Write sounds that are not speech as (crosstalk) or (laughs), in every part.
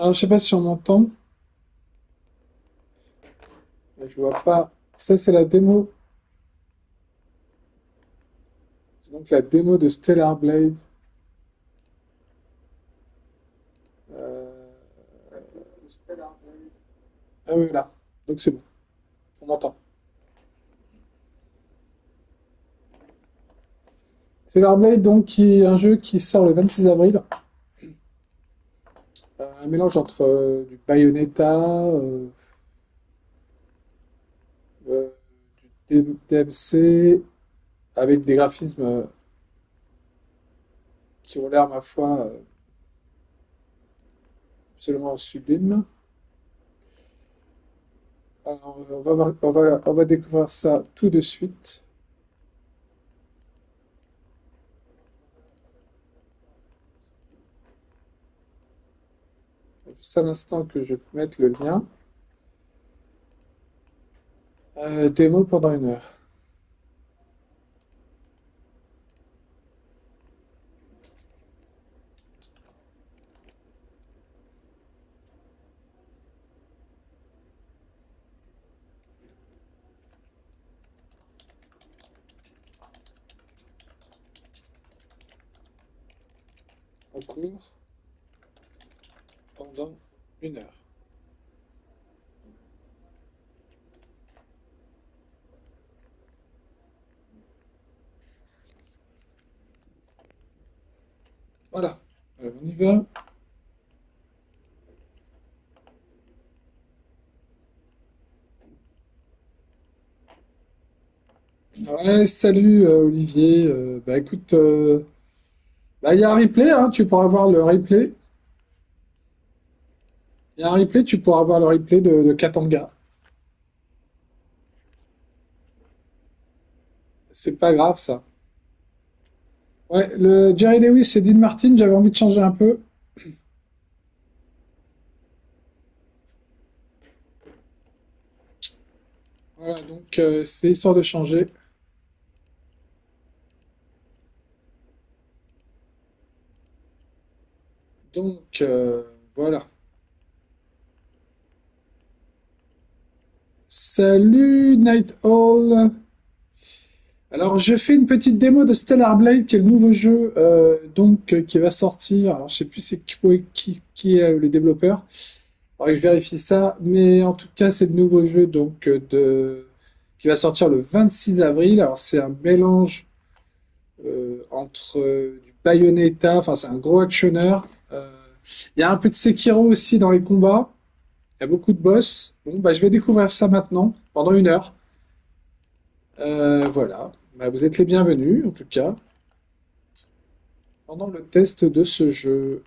Alors, je sais pas si on m'entend. Je vois pas. Ça, c'est la démo. C'est donc la démo de Stellar Blade. Euh, Ah oui, là. Donc c'est bon. On m'entend. Stellar Blade, donc, qui est un jeu qui sort le 26 avril. Un mélange entre euh, du Bayonetta, euh, euh, du DMC, avec des graphismes qui ont l'air, ma foi, absolument sublimes. On va découvrir ça tout de suite. Juste un instant que je mette le lien. Euh, démo pendant une heure. En cours pendant une heure. Voilà. Alors, on y va. Salut euh, Olivier. Euh, bah écoute, euh, bah il y a un replay, hein, tu pourras voir le replay. Il y a un replay, tu pourras voir le replay de, Katanga. C'est pas grave ça. Ouais, le Jerry Lewis et Dean Martin, j'avais envie de changer un peu. Voilà, donc c'est histoire de changer. Donc euh, voilà. Salut Night Owl. Alors je fais une petite démo de Stellar Blade, qui est le nouveau jeu euh, donc euh, qui va sortir. Alors je sais plus c'est qui, qui, est le développeur. Je vérifie ça, mais en tout cas c'est le nouveau jeu donc qui va sortir le 26 avril. Alors c'est un mélange entre du Bayonetta, enfin c'est un gros actionneur. Euh, il y a un peu de Sekiro aussi dans les combats. Il y a beaucoup de boss. Bon, bah je vais découvrir ça maintenant pendant une heure. Euh, voilà. Bah, vous êtes les bienvenus en tout cas pendant le test de ce jeu.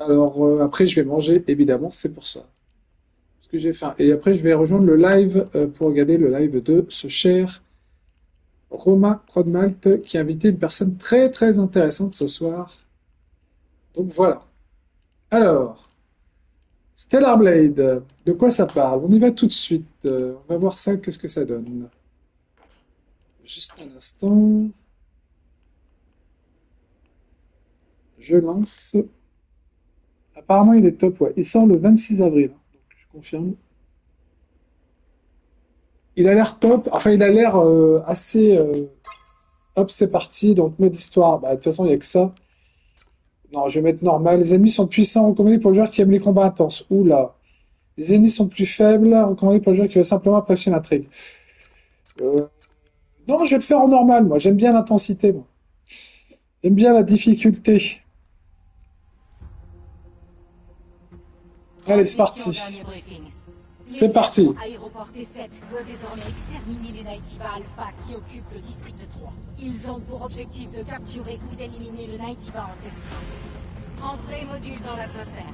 Alors euh, après je vais manger évidemment, c'est pour ça. Parce que j'ai faim. Et après je vais rejoindre le live euh, pour regarder le live de ce cher Roma Crodmalt qui a invité une personne très très intéressante ce soir. Donc voilà. Alors, Stellar Blade, de quoi ça parle? On y va tout de suite. Euh, on va voir ça, qu'est-ce que ça donne? Juste un instant. Je lance. Apparemment, il est top, ouais. Il sort le 26 avril. hein. Donc, je confirme. Il a l'air top. Enfin, il a l'air euh, assez. euh, Hop, c'est parti. Donc, mode histoire. Bah, de toute façon, il n'y a que ça. Non, je vais mettre normal. Les ennemis sont puissants, recommandés pour le joueur qui aime les combats intenses. Oula. Les ennemis sont plus faibles, recommandés pour le joueur qui veut simplement apprécier l'intrigue. Euh, non, je vais le faire en normal, moi. J'aime bien l'intensité, moi. J'aime bien la difficulté. Allez, c'est parti. C'est parti. Aéroport T7 doit désormais exterminer les Alpha qui occupent le district 3. Ils ont pour objectif de capturer ou d'éliminer le Nightiva ancestral. Entrée module dans l'atmosphère.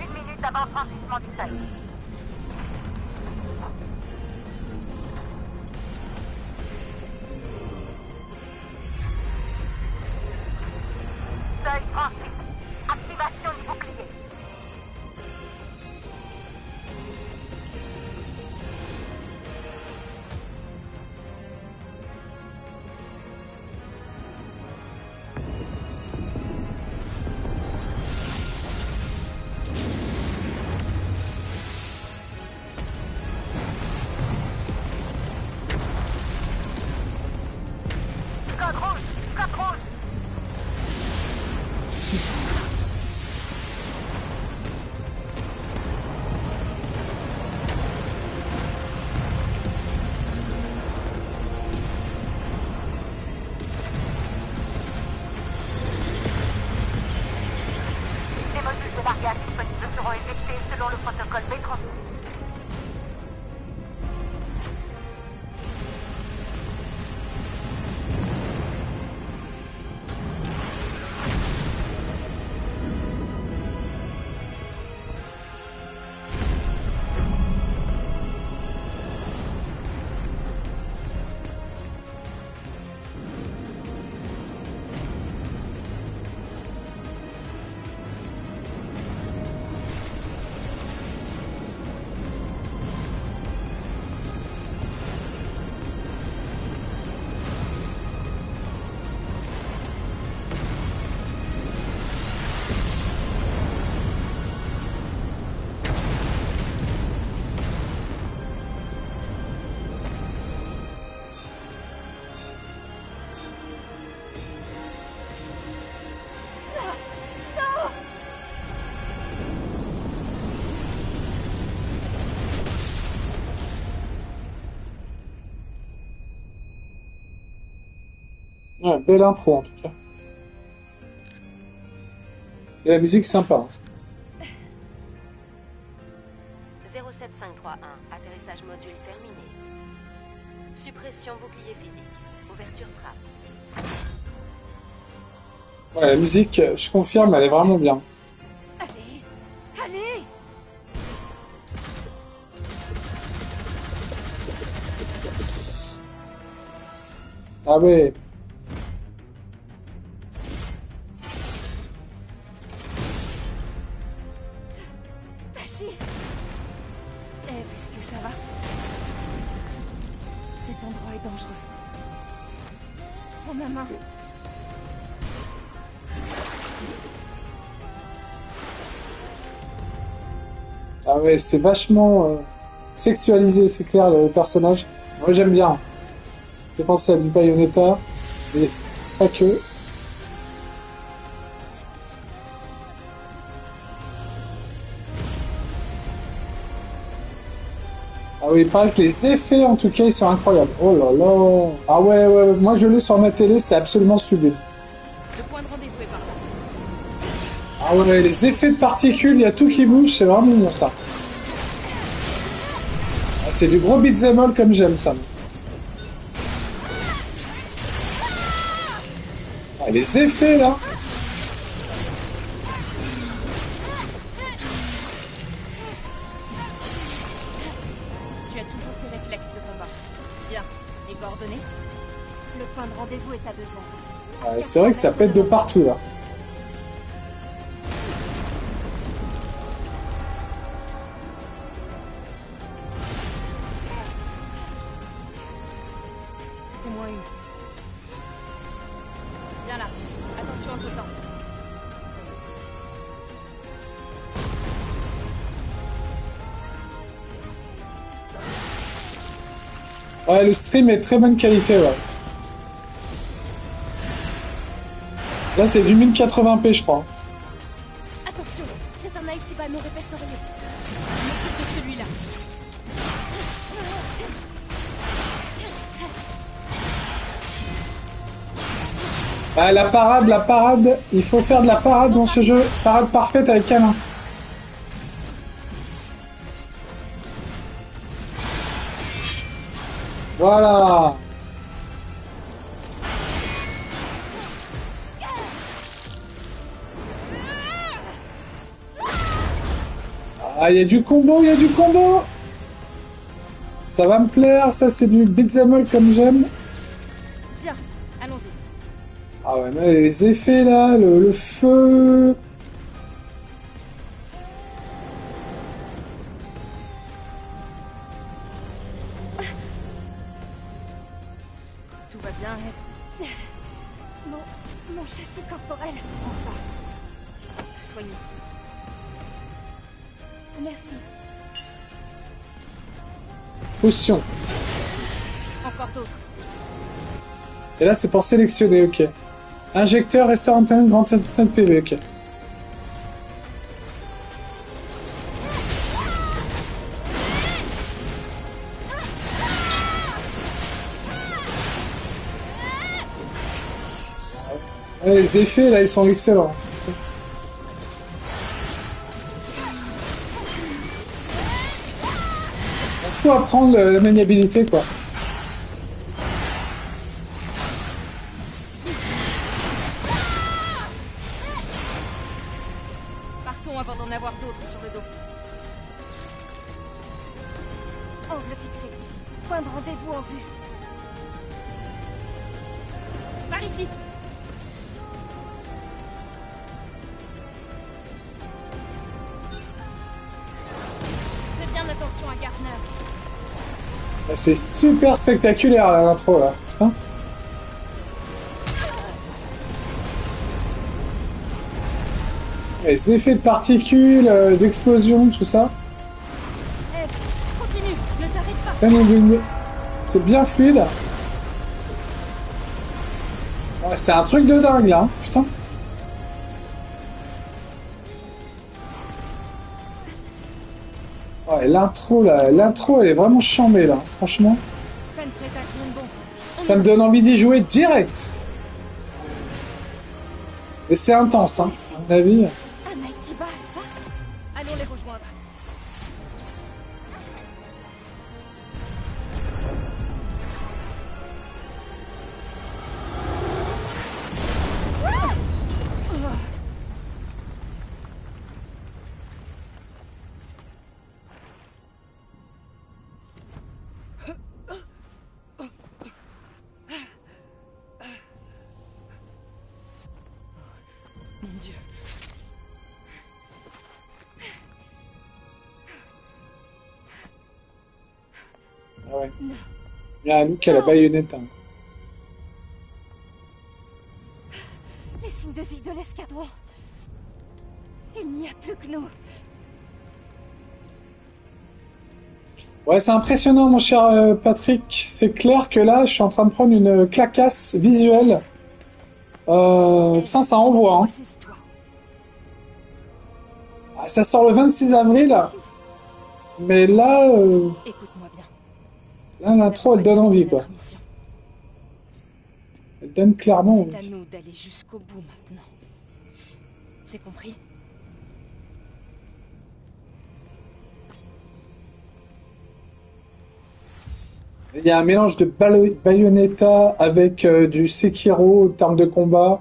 Une minute avant franchissement du. Seuil Ouais, belle intro en tout cas. Et la musique sympa. hein. 07531, atterrissage module terminé. Suppression bouclier physique. Ouverture trappe. Ouais, la musique, je confirme, elle est vraiment bien. Allez Allez Ah ouais. Eve, est-ce que ça va? Cet endroit est dangereux. Prends ma main. Ah ouais, c'est vachement euh, sexualisé, c'est clair, le personnage. Moi, j'aime bien. C'est pensé à du Bayonetta, mais pas que. Oui, il paraît que les effets, en tout cas, ils sont incroyables. Oh là là Ah ouais, ouais, ouais. moi je l'ai sur ma télé, c'est absolument sublime. Le point de rendez-vous est par là. Ah ouais, les effets de particules, il y a tout qui bouge, c'est vraiment bon ça. Ah, c'est du gros beat'em all comme j'aime ça. Ah, les effets là C'est vrai que ça pète de partout là. C'était moins une. Viens là. Attention en sautant. Ouais, le stream est très bonne qualité, ouais. Là, c'est du 1080p, je crois. Attention, c'est un Nightiba non répertorié. De celui-là. Ah, la parade, la parade, il faut faire de la parade dans ce jeu. Parade parfaite avec canin. Voilà. Ah, il y a du combo, il y a du combo. Ça va me plaire, ça c'est du all comme j'aime. Bien, allons-y. Ah ouais, mais les effets là, le, le feu. Tout va bien, Eve. Mon, mon châssis corporel. Prends ça. Pour te soigner. Merci. Potion. Encore d'autres. Et là, c'est pour sélectionner, ok. Injecteur, restaurant grande antenne PV, ok. Ouais, les effets là ils sont excellents. Faut apprendre la maniabilité quoi. C'est super spectaculaire l'intro là. Putain. Les effets de particules, euh, d'explosion, tout ça. Eh, continue, ne t'arrête pas. Bien illuminé. C'est bien fluide. Ouais, c'est un truc de dingue là, l'intro là, l'intro elle est vraiment chambée là, franchement. Ça ne présage rien de bon. On Ça me donne envie d'y jouer direct. Et c'est intense, hein, à mon avis. A un look à la baïonnette. hein. Les signes de vie de l'escadron. Il n'y a plus que nous. Ouais, c'est impressionnant, mon cher euh, Patrick. C'est clair que là, je suis en train de prendre une clacasse visuelle. Euh, putain, ça envoie. Hein. Ah, Ça sort le 26 avril. Mais là, euh. Là l'intro, elle donne envie, quoi. Elle donne clairement C'est à envie. nous d'aller jusqu'au bout maintenant. C'est compris? Il y a un mélange de Bayonetta avec euh, du Sekiro en termes de combat.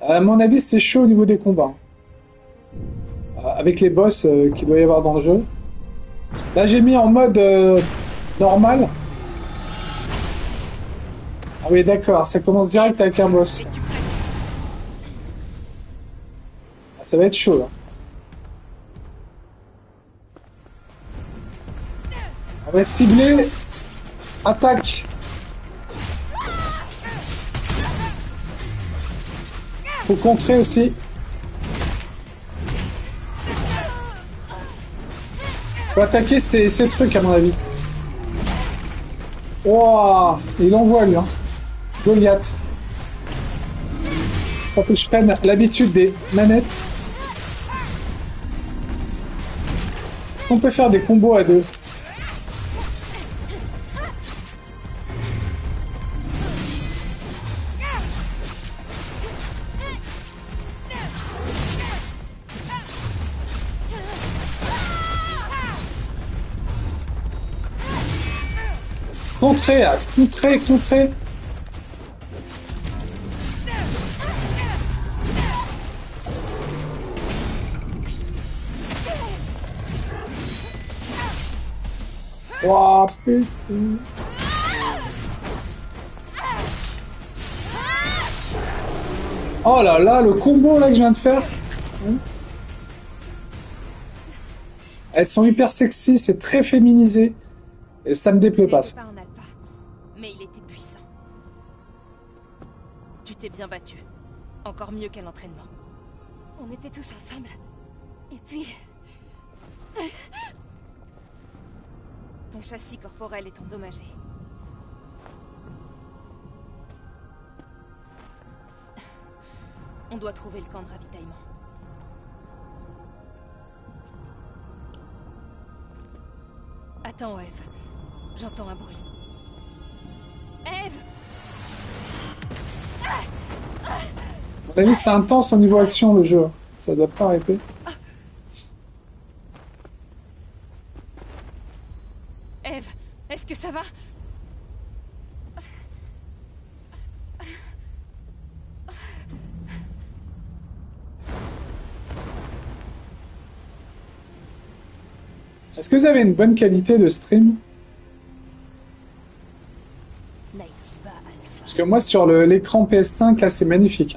À mon avis, c'est chaud au niveau des combats. Euh, avec les boss euh, qu'il doit y avoir dans le jeu. Là, j'ai mis en mode normal. Ah oui, d'accord, ça commence direct avec un boss. Ah, ça va être chaud, là. On va cibler. Attaque. Faut contrer aussi. Faut attaquer ces, ces trucs, à mon avis. Ouah, il envoie, lui. Hein. Goliath. Faut que je prenne l'habitude des manettes. Est-ce qu'on peut faire des combos à deux? Contrer, ah, contrer, contrer. Ouah, putain. Oh là là, le combo là que je viens de faire. Elles sont hyper sexy, c'est très féminisé. Et ça me déplaît pas. T'es bien battu. Encore mieux qu'à l'entraînement. On était tous ensemble. Et puis, Ton châssis corporel est endommagé. On doit trouver le camp de ravitaillement. Attends, Eve. J'entends un bruit. À mon avis, c'est intense au niveau action le jeu. Ça doit pas arrêter. Eve, est-ce que ça va? Est-ce que vous avez une bonne qualité de stream? Que moi, sur l'écran PS5, là, c'est magnifique.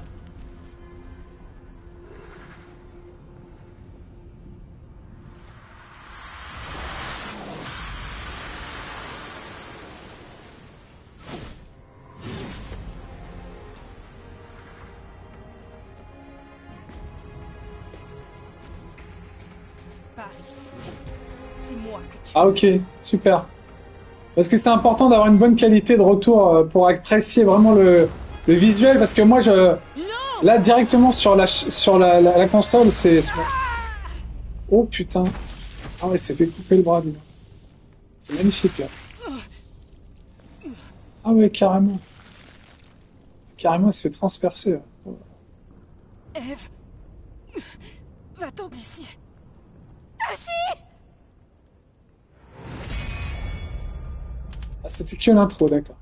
Par ici. C'est moi que tu... Ah ok, super. Parce que c'est important d'avoir une bonne qualité de retour euh, pour apprécier vraiment le, visuel, parce que moi, je... Là, directement sur la, sur la, la, console, c'est... Oh putain. Ah ouais, c'est fait couper le bras, donc. C'est magnifique, là. Ah ouais, carrément. Carrément, il se fait transpercer. là. Eve Va-t'en d'ici Ah, c'était que l'intro, d'accord.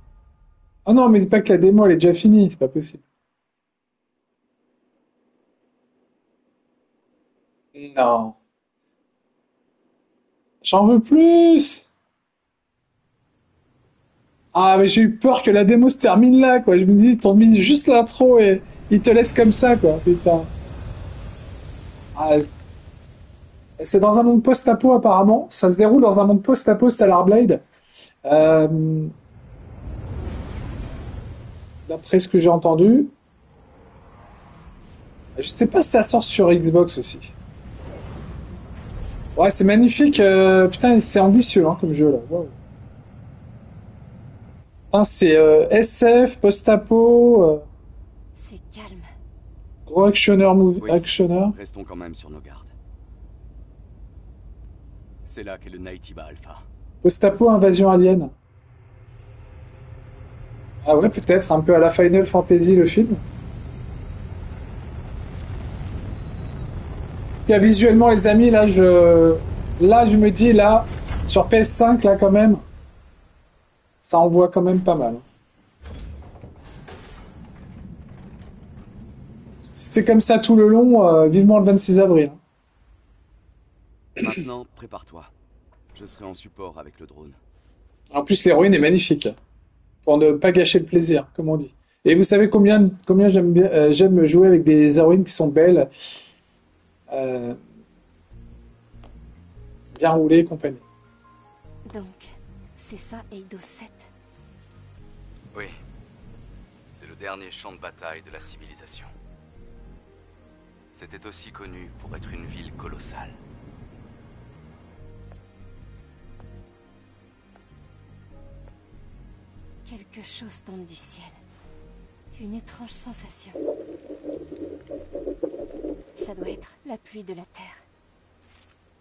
Oh non, mais pas que la démo, elle est déjà finie, c'est pas possible. Non. J'en veux plus! Ah, mais j'ai eu peur que la démo se termine là, quoi. Je me dis, t'ont mis juste l'intro et ils te laissent comme ça, quoi. Putain. Ah. C'est dans un monde post-apo, apparemment. Ça se déroule dans un monde post-apo Stellar Blade. Euh, D'après ce que j'ai entendu, je sais pas si ça sort sur Xbox aussi. Ouais, c'est magnifique. euh, putain, c'est ambitieux hein, comme jeu là. Putain, c'est euh, SF, post-apo, euh, C'est calme. gros actionneur, movie, Oui. actionneur. Restons quand même sur nos gardes. C'est là qu'est le Nighttiba Alpha. Post-apo, invasion alien. Ah ouais, peut-être un peu à la Final Fantasy le film. Puis, visuellement, les amis, là, je, là, je me dis, là, sur PS5, là, quand même, ça envoie quand même pas mal. Si c'est comme ça tout le long, euh, vivement le 26 avril. Maintenant, prépare-toi. Je serai en support avec le drone. En plus, l'héroïne est magnifique. Pour ne pas gâcher le plaisir, comme on dit. Et vous savez combien, combien j'aime bien, euh, j'aime jouer avec des héroïnes qui sont belles, euh, bien roulées et compagnie. Donc, c'est ça Eidos 7. Oui. C'est le dernier champ de bataille de la civilisation. C'était aussi connu pour être une ville colossale. Quelque chose tombe du ciel. Une étrange sensation. Ça doit être la pluie de la terre.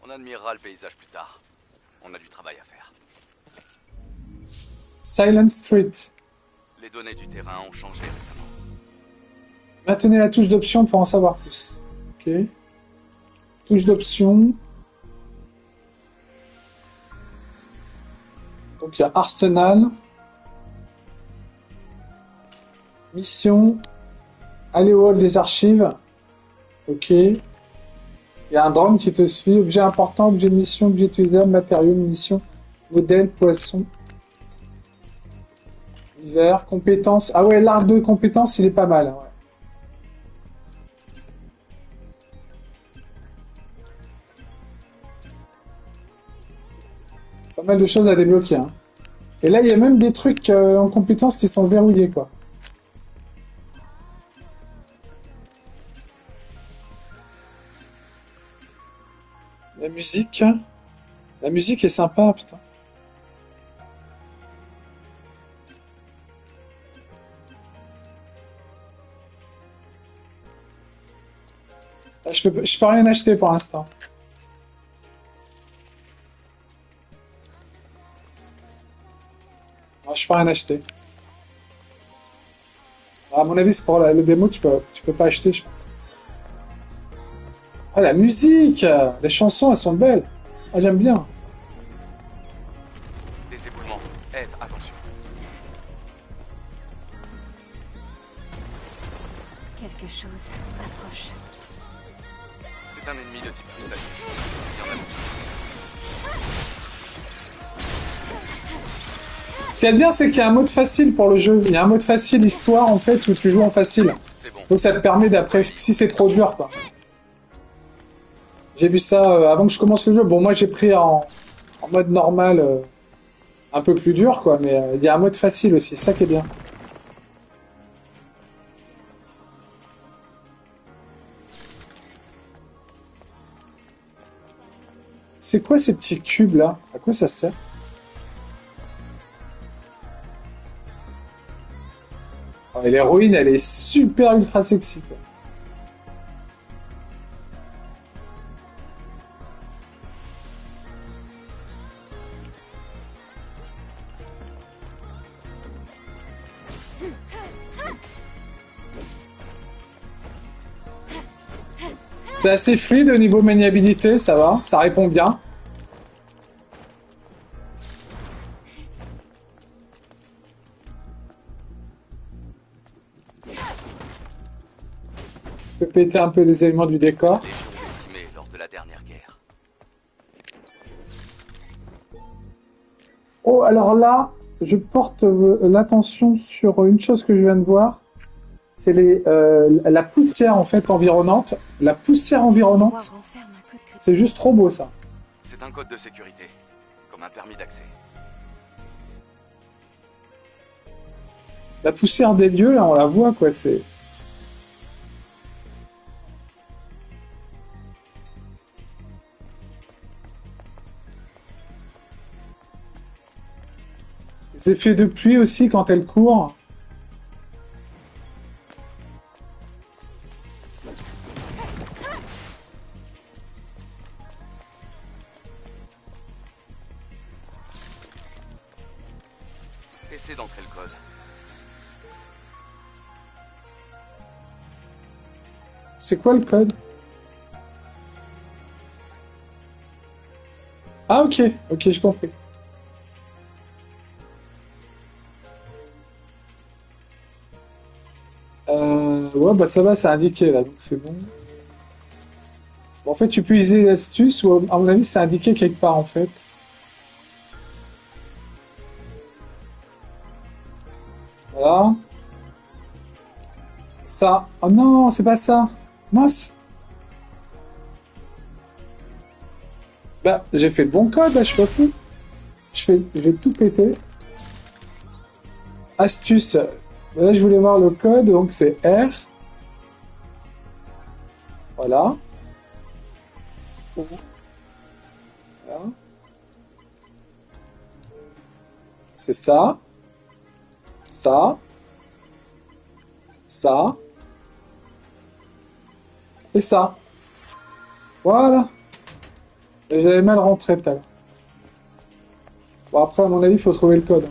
On admirera le paysage plus tard. On a du travail à faire. Silent Street. Les données du terrain ont changé récemment. Maintenez la touche d'option pour en savoir plus. Ok. Touche d'option. Donc il y a Arsenal. Mission. Aller au hall des archives. Ok. Il y a un drone qui te suit. Objet important, objet de mission, objet utilisable, matériaux, munitions, modèle, poisson. Hiver, compétences. Ah ouais, l'arbre de compétences, il est pas mal. hein. Pas mal de choses à débloquer. hein. Et là, il y a même des trucs euh, en compétences qui sont verrouillés, quoi. La musique. La musique est sympa, putain. Ah, Je peux, je peux rien acheter pour l'instant. Je peux rien acheter. À mon avis, c'est pour la, le démo, tu peux, tu peux pas acheter, je pense. Ah, la musique! Les chansons, elles sont belles. Ah, j'aime bien. Des éboulements. Eve, attention. Quelque chose approche. C'est un ennemi de type crustacé. Ce qu'il y a de bien, c'est qu'il y a un mode facile pour le jeu. Il y a un mode facile histoire, en fait, où tu joues en facile. Bon. Donc ça te permet d'après, si c'est trop dur, quoi. J'ai vu ça euh, avant que je commence le jeu. Bon, moi j'ai pris en, en mode normal, euh, un peu plus dur, quoi, mais euh, il y a un mode facile aussi, ça qui est bien. C'est quoi ces petits cubes là? À quoi ça sert? Ah, L'héroïne, elle est super ultra sexy. Quoi. C'est assez fluide au niveau maniabilité, ça va, ça répond bien. Je peux péter un peu des éléments du décor. Légion décimée lors de la dernière guerre. Oh, alors là, je porte euh, l'attention sur une chose que je viens de voir. C'est les, euh, la poussière en fait environnante. La poussière environnante, c'est juste trop beau ça. C'est un code de sécurité, comme un permis d'accès. La poussière des lieux, là, on la voit quoi. C'est les effets de pluie aussi quand elle court. D'entrer le code. C'est quoi le code? Ah ok, ok, j'ai compris. Euh, ouais, bah ça va, c'est indiqué là, donc c'est bon. Bon, En fait, tu peux utiliser l'astuce ou à mon avis, c'est indiqué quelque part en fait. Oh non, c'est pas ça. Mince. Bah, j'ai fait le bon code, je suis pas fou. Je fais, vais tout péter. Astuce. Là, je voulais voir le code, donc c'est R. Voilà. Voilà. C'est ça. Ça. Ça. Et ça. Voilà. Et J'avais mal rentré tout à l'heure. Bon, après, à mon avis, il faut trouver le code.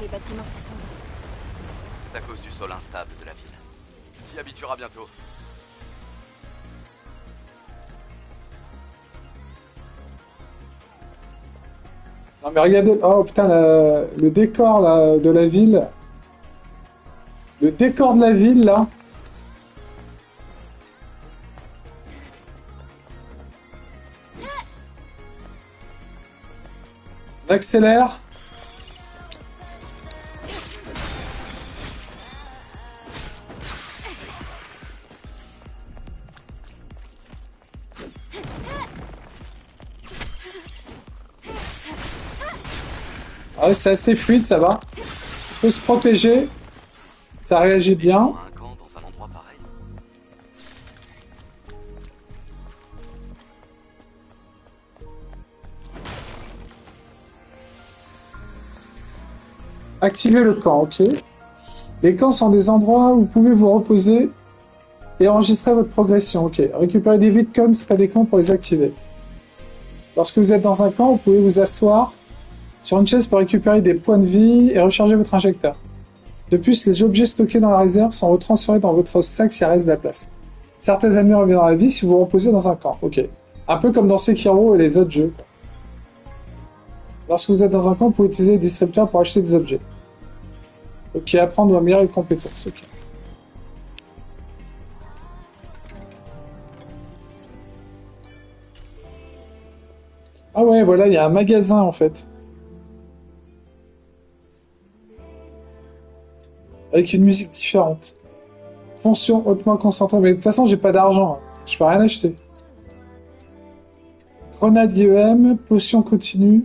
Les bâtiments s'effondrent. C'est à cause du sol instable de la ville. Tu t'y habitueras bientôt. Non, mais regardez. Oh putain, la- le décor là, de la ville. Le décor de la ville là. On accélère. Ah c'est assez fluide, ça va. Faut se protéger. Ça réagit bien. Activez le camp, ok. Les camps sont des endroits où vous pouvez vous reposer et enregistrez votre progression. Ok. Récupérez des vides c'est pas des camps pour les activer. Lorsque vous êtes dans un camp, vous pouvez vous asseoir sur une chaise pour récupérer des points de vie et recharger votre injecteur. De plus, les objets stockés dans la réserve sont retransférés dans votre sac s'il reste de la place. Certains ennemis reviendront à la vie si vous vous reposez dans un camp. Ok. Un peu comme dans Sekiro et les autres jeux. Lorsque vous êtes dans un camp, vous pouvez utiliser les distributeurs pour acheter des objets. Ok, apprendre ou améliorer les compétences. Ok. Ah ouais, voilà, il y a un magasin en fait. Avec une musique différente. Fonction hautement concentrée. Mais de toute façon, j'ai pas d'argent. Je peux rien acheter. Grenade IEM, potion continue.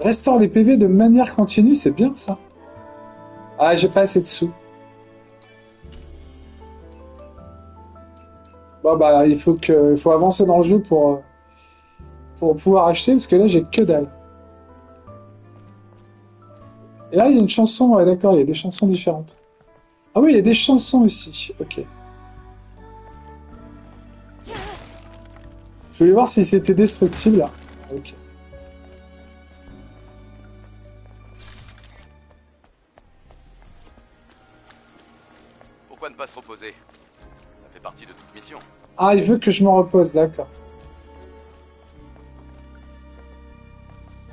Restaure les PV de manière continue, c'est bien ça. Ah, j'ai pas assez de sous. Bon bah, il faut que, il faut avancer dans le jeu pour, euh, pour pouvoir acheter, parce que là, j'ai que dalle. Et là, il y a une chanson, ouais, d'accord, il y a des chansons différentes. Ah oui, il y a des chansons aussi, ok. Je voulais voir si c'était destructible, là. Ok. Ah, il veut que je me repose, d'accord.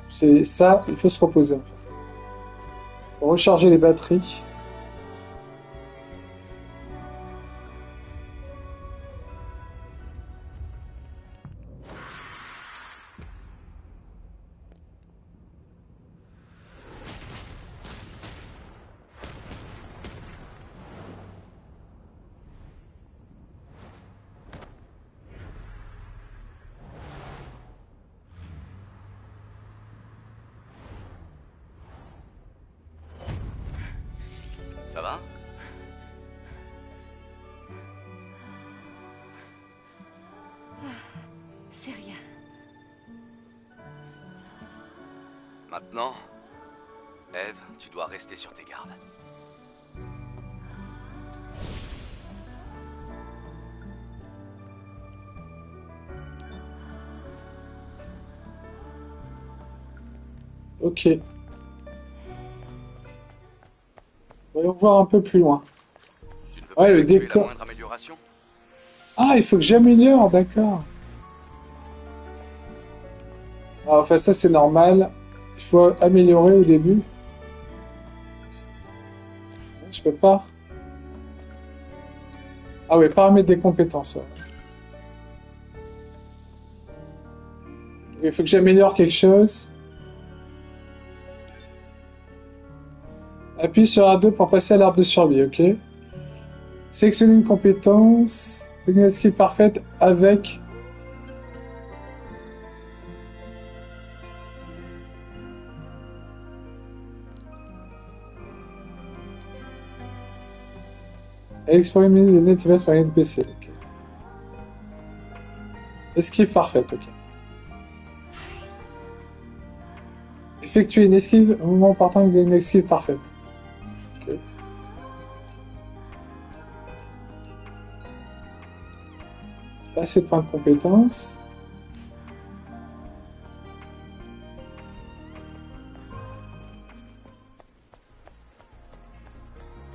C'est ça, il faut se reposer en fait. Recharger les batteries. Voir un peu plus loin. Ouais, le décor- Ah, il faut que j'améliore, d'accord. Ah, enfin, ça c'est normal. Il faut améliorer au début. Je peux pas. Ah oui, paramètres des compétences. Il faut que j'améliore quelque chose. Appuie sur R2 pour passer à l'arbre de survie, ok? Sélectionner une compétence. Sélectionner la skill parfaite avec. Explorer les par NPC. Esquive parfaite, ok? Effectuer une esquive au moment partant vous avez une esquive parfaite. Passer de compétence.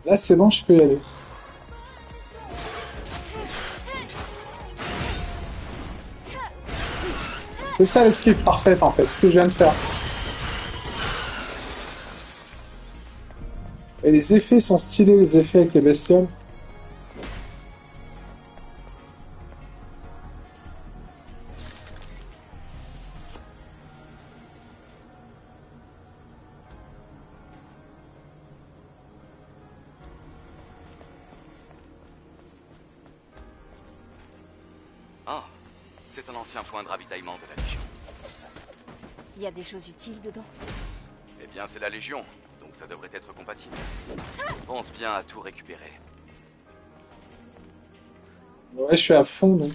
Là, c'est bon, je peux y aller. C'est ça l'esquive parfaite en fait, ce que je viens de faire. Et les effets sont stylés, les effets avec les bestioles. Choses utiles dedans. Eh bien, c'est la Légion, donc ça devrait être compatible. Pense bien à tout récupérer. Ouais, je suis à fond donc.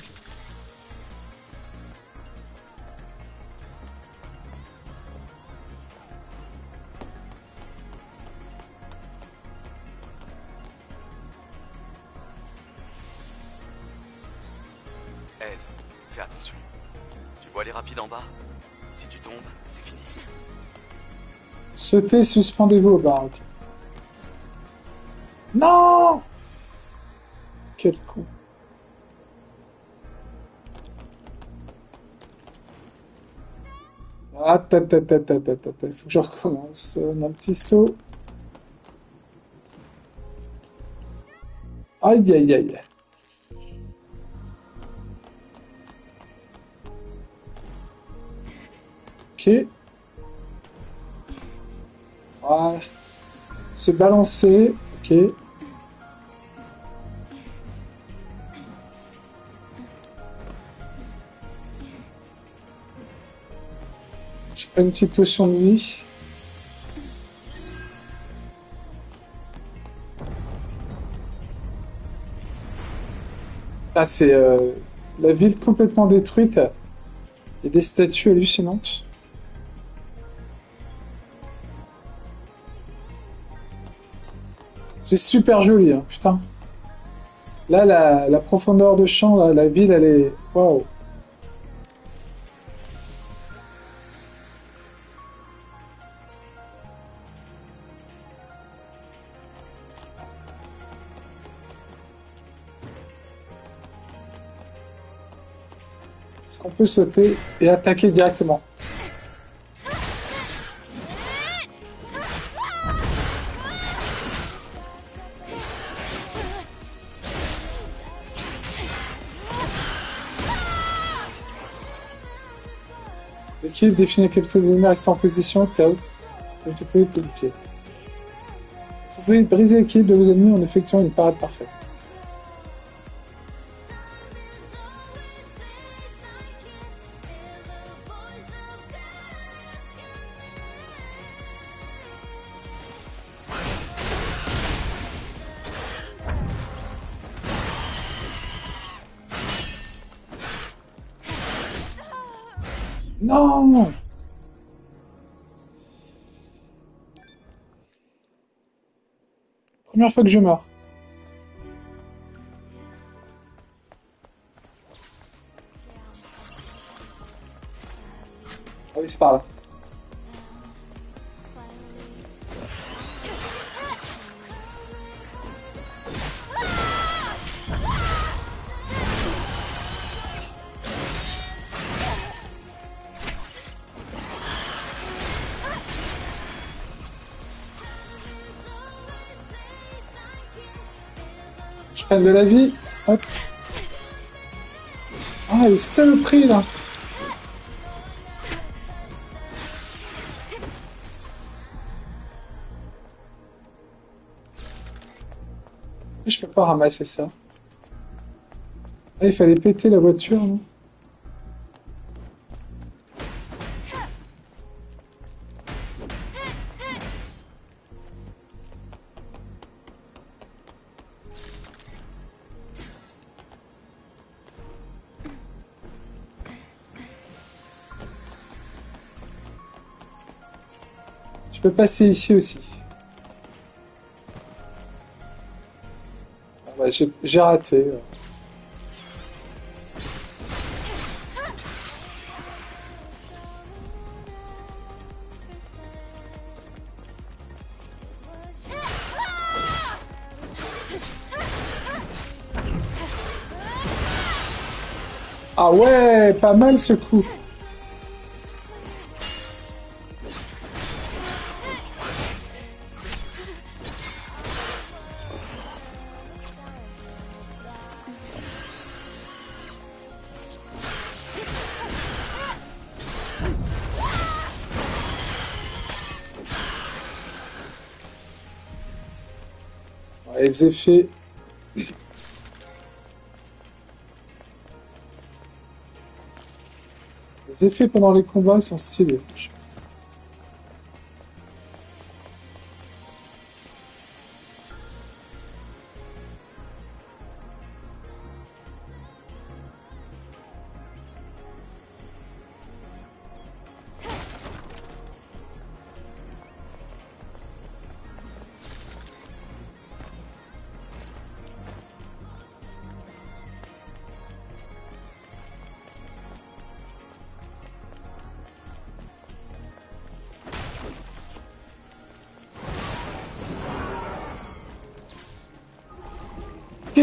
Sautez, suspendez-vous au bar. ok. Non Quel con. Ah, ta, ta, ta, ta, ta, ta, ta. Faut que je recommence. Euh, Mon petit saut. Aïe, aïe, aïe. Voilà. Se balancer. Ok. Une petite potion de vie. Ah, c'est euh, la ville complètement détruite. A des statues hallucinantes. C'est super joli, hein, putain. Là, la, profondeur de champ, la ville, elle est... Waouh. Est-ce qu'on peut sauter et attaquer directement? L'équipe définit capitale des ennemis restant en position. Récupérer le pied. Vous pouvez briser l'équipe de vos ennemis en effectuant une parade parfaite. Première fois que je meurs. Ah oui, c'est par là. De la vie. Hop. Ah, les saloperies là. Je peux pas ramasser ça. Ah, il fallait péter la voiture, non? Passer ici aussi. Ah bah, j'ai raté. Ah ouais, pas mal ce coup. Les effets. Pendant les combats sont stylés. franchement.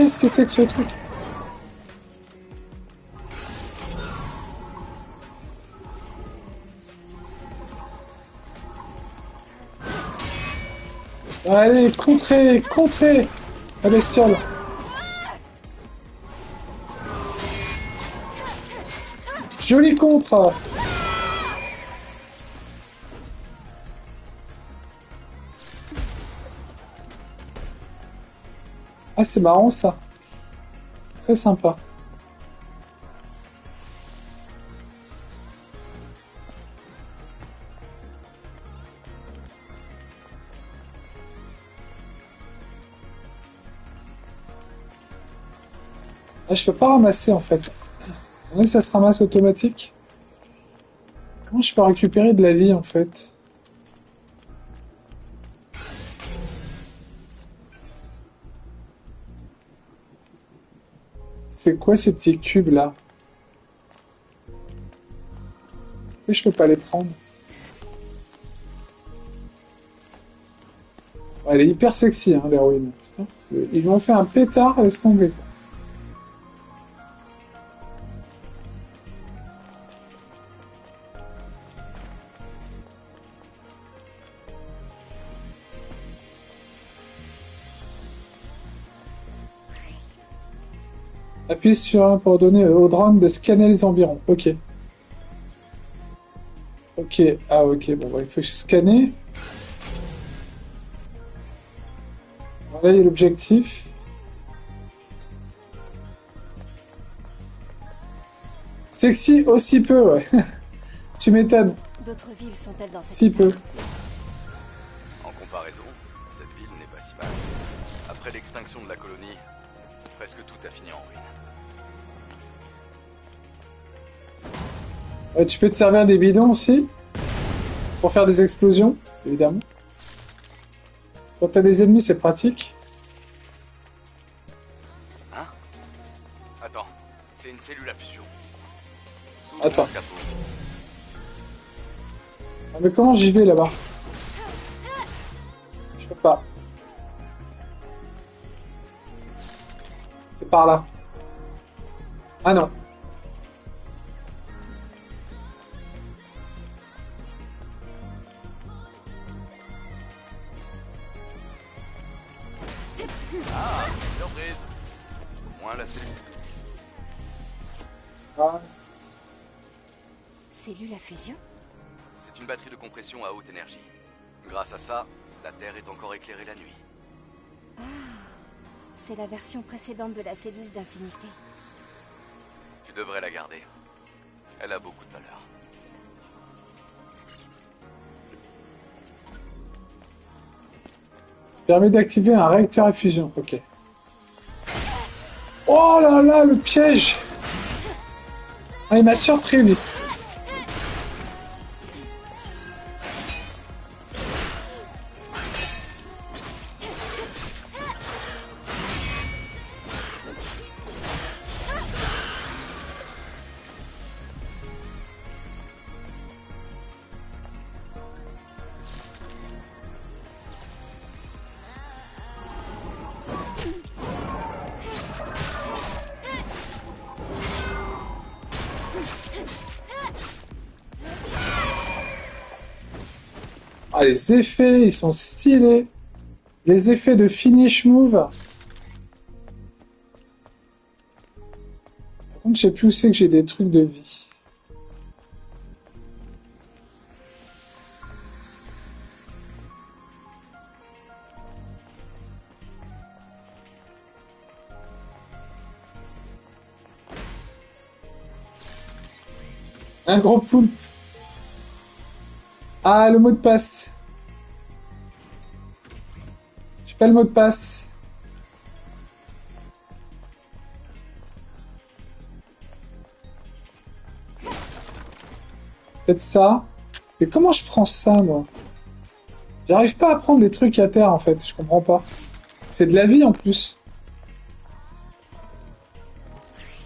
Qu'est-ce que c'est que ce truc Allez, contrez, contrez la bestiole. Joli contre. Ah, c'est marrant ça. C'est très sympa. Ah, je peux pas ramasser en fait. Ça se ramasse automatique. Comment je peux récupérer de la vie en fait? Quoi ces petits cubes là? Je peux pas les prendre Elle est hyper sexy hein, l'héroïne. Ils lui ont fait un pétard, laisse tomber. Appuie sur un pour donner au drone de scanner les environs. Ok. Ok. Ah ok. Bon, bah, il faut scanner. Voilà, il y a l'objectif. Sexy aussi peu, ouais. (laughs) tu m'étonnes. D'autres villes sont-elles dans cette Si peu. En comparaison, cette ville n'est pas si mal. Après l'extinction de la colonie, presque tout a fini en ruine. Ouais, tu peux te servir des bidons aussi pour faire des explosions, évidemment. Quand t'as des ennemis, c'est pratique. Hein? Attends, c'est une cellule à fusion. Sous Attends. Ah, mais comment j'y vais là-bas? Je peux pas. C'est par là. Ah non. Ah, surprise Moins la cellule. Ah, cellule à fusion? C'est une batterie de compression à haute énergie. Grâce à ça, la Terre est encore éclairée la nuit. C'est la version précédente de la cellule d'infinité. Tu devrais la garder. Elle a beaucoup de valeur. permet d'activer un réacteur à fusion. Ok. Oh là là, le piège Ah, il m'a surpris, lui. Les effets, ils sont stylés. Les effets de finish move. Je sais plus où c'est que j'ai des trucs de vie. Un gros poulpe. Ah, le mot de passe. Pas le mot de passe. Faites ça. Mais comment je prends ça, moi? J'arrive pas à prendre des trucs à terre, en fait. Je comprends pas. C'est de la vie, en plus.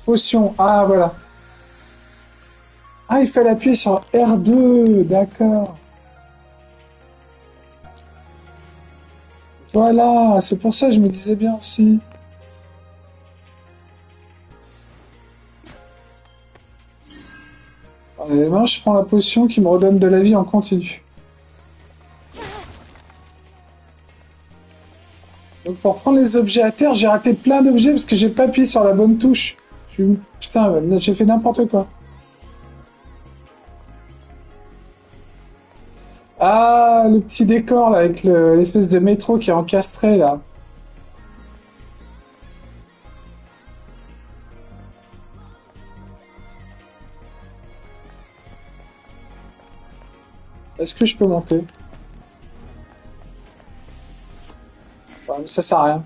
Potion. Ah, voilà. Ah, il fallait appuyer sur R2, d'accord. Voilà, c'est pour ça que je me disais bien aussi. Allez, je prends la potion qui me redonne de la vie en continu. Donc pour prendre les objets à terre, j'ai raté plein d'objets parce que j'ai pas appuyé sur la bonne touche. Putain, j'ai fait n'importe quoi. Ah, le petit décor là avec le- l'espèce de métro qui est encastré là. Est-ce que je peux monter? Ça sert à rien.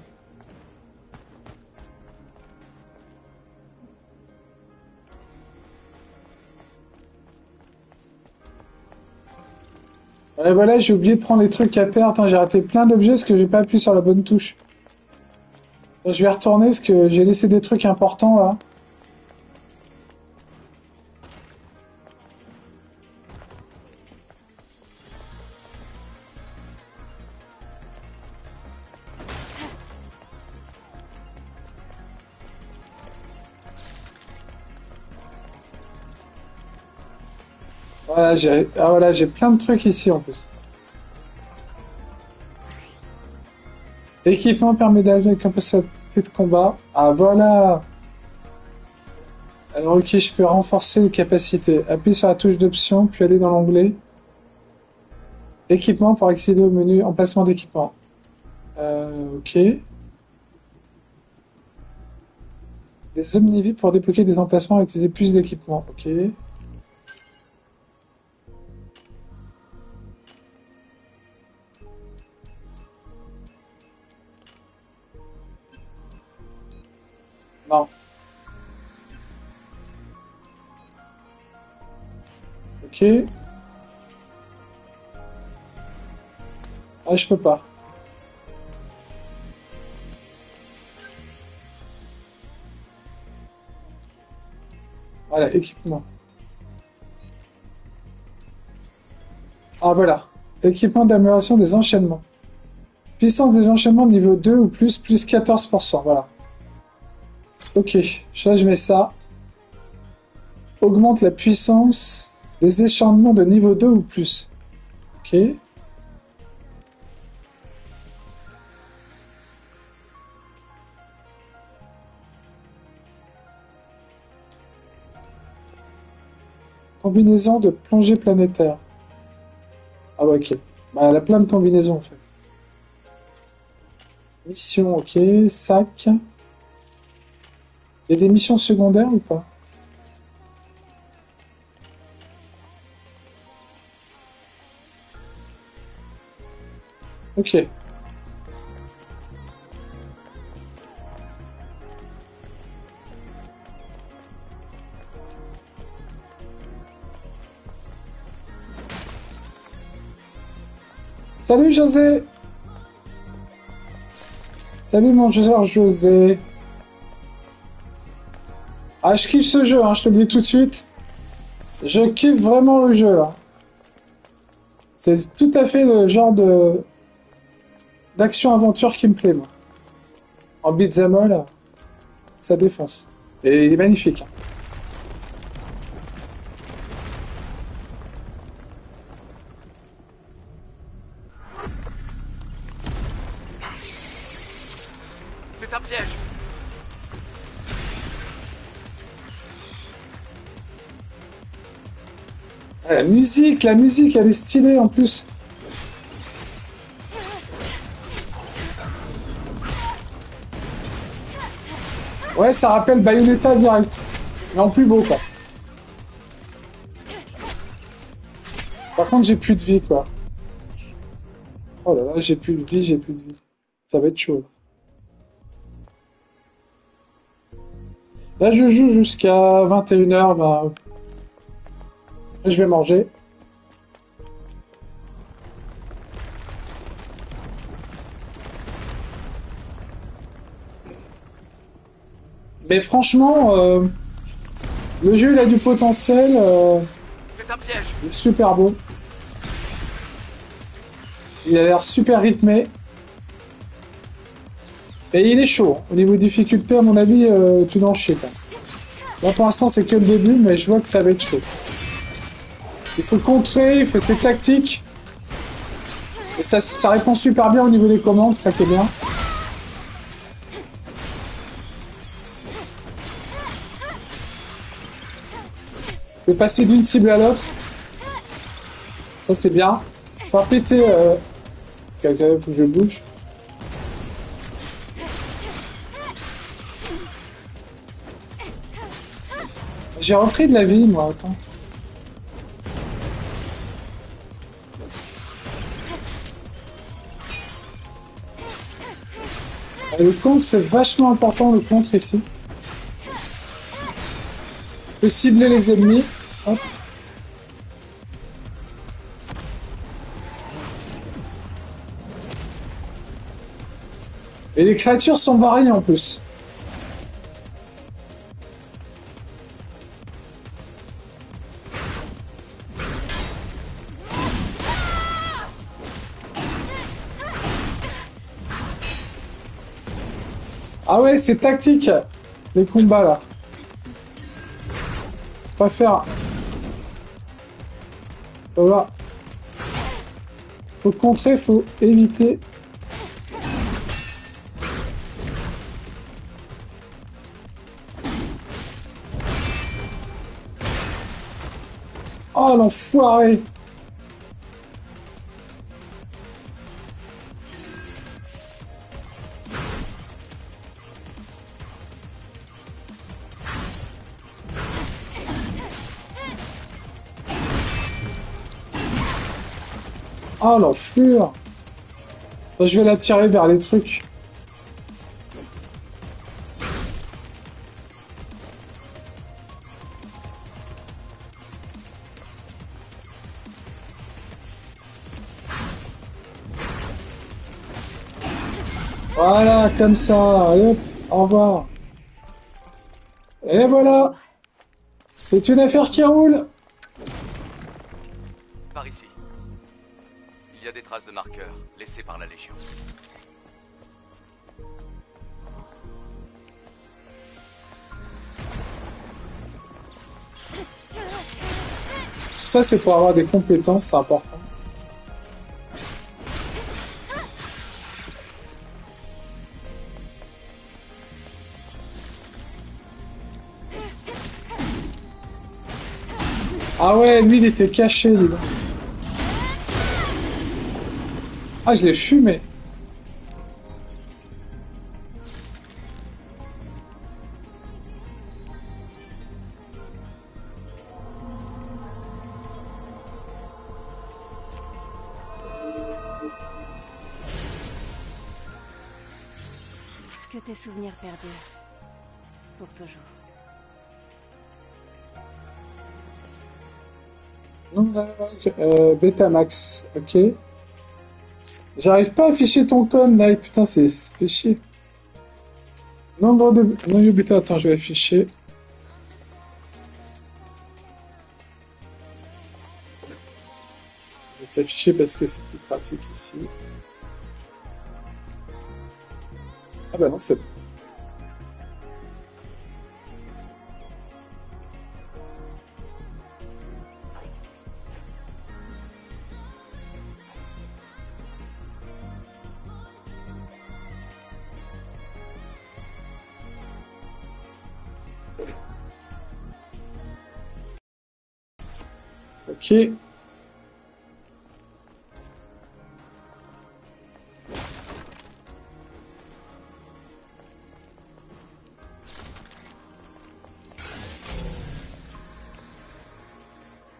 Voilà, j'ai oublié de prendre les trucs à terre. Attends, j'ai raté plein d'objets parce que j'ai pas appuyé sur la bonne touche. Je vais retourner parce que j'ai laissé des trucs importants là. Ah, voilà, j'ai plein de trucs ici en plus. Équipement permet avec capacité de combat. Ah voilà. Alors ok, je peux renforcer les capacités. Appuyer sur la touche d'option, puis aller dans l'onglet. Équipement pour accéder au menu emplacement d'équipement. Euh, ok. Les omnivies pour débloquer des emplacements et utiliser plus d'équipements. Ok. Ah, je peux pas. Voilà, équipement. Ah, voilà. Équipement d'amélioration des enchaînements. Puissance des enchaînements niveau 2 ou plus, plus 14%. Voilà. Ok, là je mets ça. Augmente la puissance des échangements de niveau 2 ou plus. Ok. Combinaison de plongée planétaire. Ah ouais, ok. Bah, elle a plein de combinaisons en fait. Mission, ok. Sac. Il y a des missions secondaires ou pas? Ok. Salut José Salut mon joueur José Ah je kiffe ce jeu, hein, je te le dis tout de suite. Je kiffe vraiment le jeu là. C'est tout à fait le genre de d'action-aventure qui me plaît moi. En beat'em all, ça défonce. Et il est magnifique. C'est un piège Ah, la musique, la musique, elle est stylée en plus. Ça rappelle Bayonetta direct. Mais en plus beau, quoi. Par contre, j'ai plus de vie, quoi. Oh là là, j'ai plus de vie, j'ai plus de vie. Ça va être chaud. Là, je joue jusqu'à 21h, 20... Après, je vais manger. Mais franchement, euh, le jeu il a du potentiel, euh, C'est un piège il est super beau. Il a l'air super rythmé. Et il est chaud. Au niveau difficulté, à mon avis, euh, tu n'en chier pas. Là pour l'instant c'est que le début, mais je vois que ça va être chaud. Il faut contrer, il faut ses tactiques. Et ça, ça répond super bien au niveau des commandes, ça qui est bien. Je peux passer d'une cible à l'autre. Ça c'est bien. Faire péter... Euh... Faut que je bouge. J'ai repris de la vie, moi, attends. Le contre, c'est vachement important, le contre, ici. On peut cibler les ennemis. Et les créatures sont variées en plus. Ah ouais, c'est tactique, les combats là. Pas faire. Voilà. Faut contrer, faut éviter. Oh l'enfoiré Oh l'enflure Je vais la tirer vers les trucs. Voilà, comme ça. Au revoir. Et voilà. C'est une affaire qui roule. Traces de marqueurs laissées par la Légion. Ça, c'est pour avoir des compétences, c'est important. Ah ouais, lui, il était caché, dis Ah, je l'ai fumé. Que tes souvenirs perdurent. Pour toujours. Non, euh, Betamax, ok. J'arrive pas à afficher ton com, Night, putain, c'est c'est fait chier. Nombre de... Non, Yubita, attends, je vais afficher. Je vais t'afficher parce que c'est plus pratique ici. Ah bah non, c'est bon.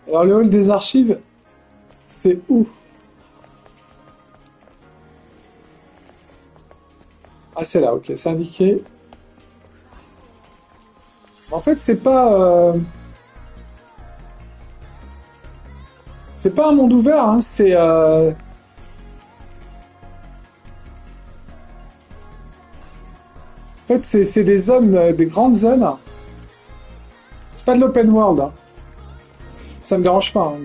Alors le hall des archives, c'est où? Ah c'est là, ok, c'est indiqué. En fait, c'est pas... euh, C'est pas un monde ouvert, hein, c'est... euh, En fait, c'est des zones, euh, des grandes zones. C'est pas de l'open world. hein. Ça me dérange pas. hein,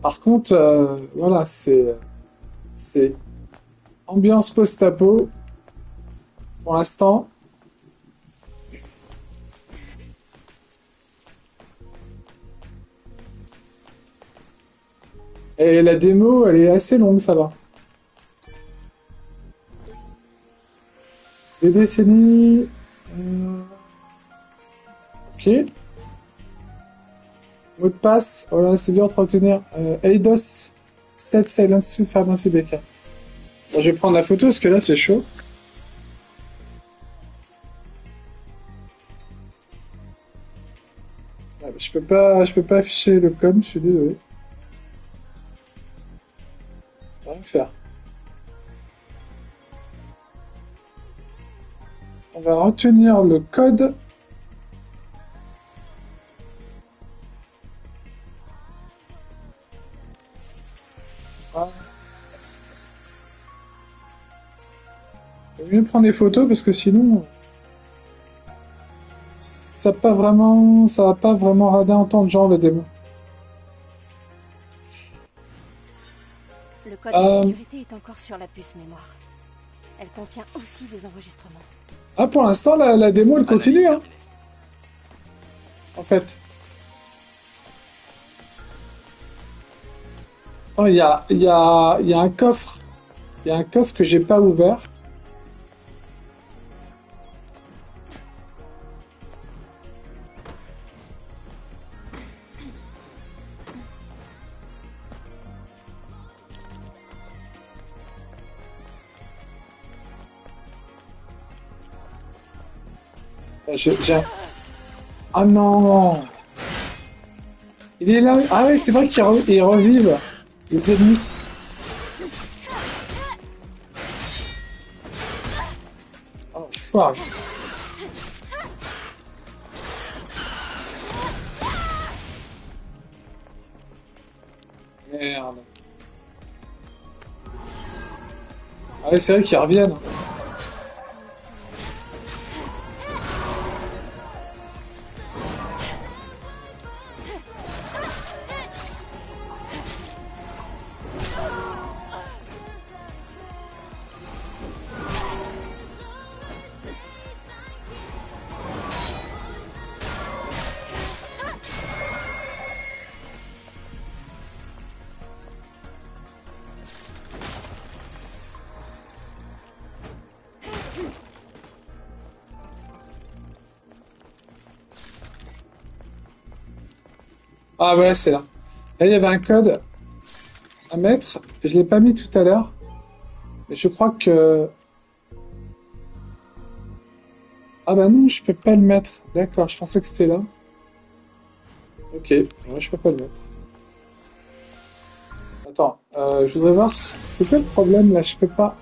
Par contre, euh, voilà, c'est C'est ambiance post-apo pour l'instant. Et la démo, elle est assez longue, ça va. Des décennies. euh, Ok. Mot de passe. Oh là, c'est dur de retenir. Euh, Eidos 7 Silent Suit Pharmacy BK. Je vais prendre la photo parce que là, c'est chaud. Ah, Je peux pas, je peux pas afficher le com, je suis désolé. Rien que faire. On va retenir le code. Mieux prendre des photos parce que sinon, ça pas vraiment, ça va pas vraiment radin en temps de genre le démo. Le code Euh. de sécurité est encore sur la puce mémoire. Elle contient aussi des enregistrements. Ah, pour l'instant, la, la démo, elle continue, hein, en fait. Oh, il y a, y a, il y a un coffre. Il y a un coffre que j'ai pas ouvert. Ah non Il est là Ah oui, c'est vrai qu'ils re- les ennemis. Oh, fuck. Merde. Ah oui, c'est vrai qu'ils reviennent. Ah ouais, c'est là. Là, il y avait un code à mettre. et Je l'ai pas mis tout à l'heure. Je crois que... Ah bah non, je peux pas le mettre. D'accord, je pensais que c'était là. Ok, ouais, je peux pas le mettre. Attends, euh, je voudrais voir... C'est quoi le problème là? Je peux pas...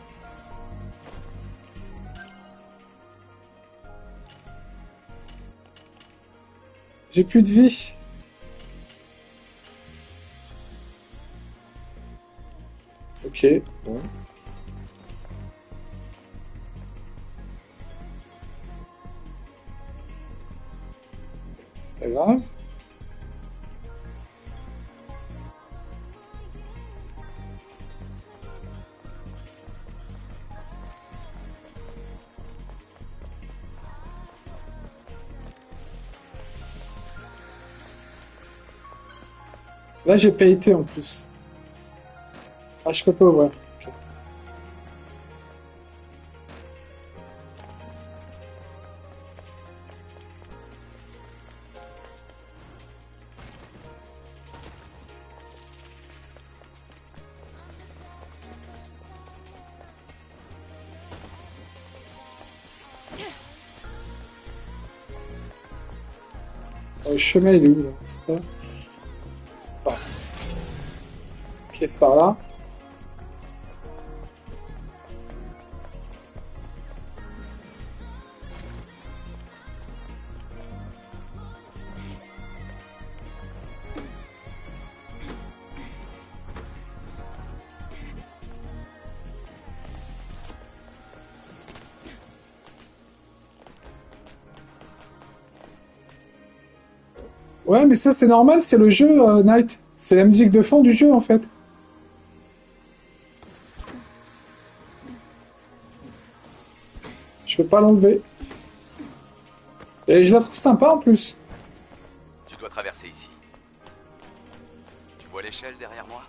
J'ai plus de vie. Ok, bon. Pas grave. Là, j'ai pas été en plus. Ah, je peux pas ouvrir. Ok. Euh, Le chemin, il est où C'est pas... Ok, c'est par là. mais ça c'est normal, c'est le jeu, euh, Night. C'est la musique de fond du jeu en fait. Je peux pas l'enlever. Et je la trouve sympa en plus. Tu dois traverser ici. Tu vois l'échelle derrière moi?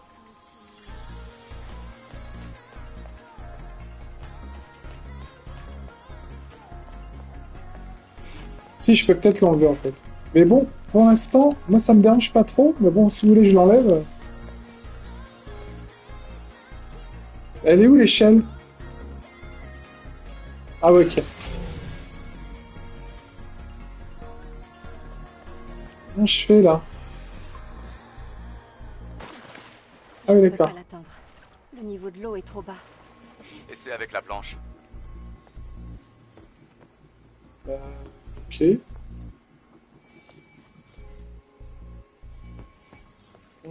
Si, je peux peut-être l'enlever en fait. Mais bon, pour l'instant, moi ça me dérange pas trop. Mais bon, si vous voulez, je l'enlève. Elle est où l'échelle? Ah ouais, ok. Comment je fais là? Ah oui, d'accord. Le niveau de l'eau est trop bas. Et c'est avec la planche. Euh, ok.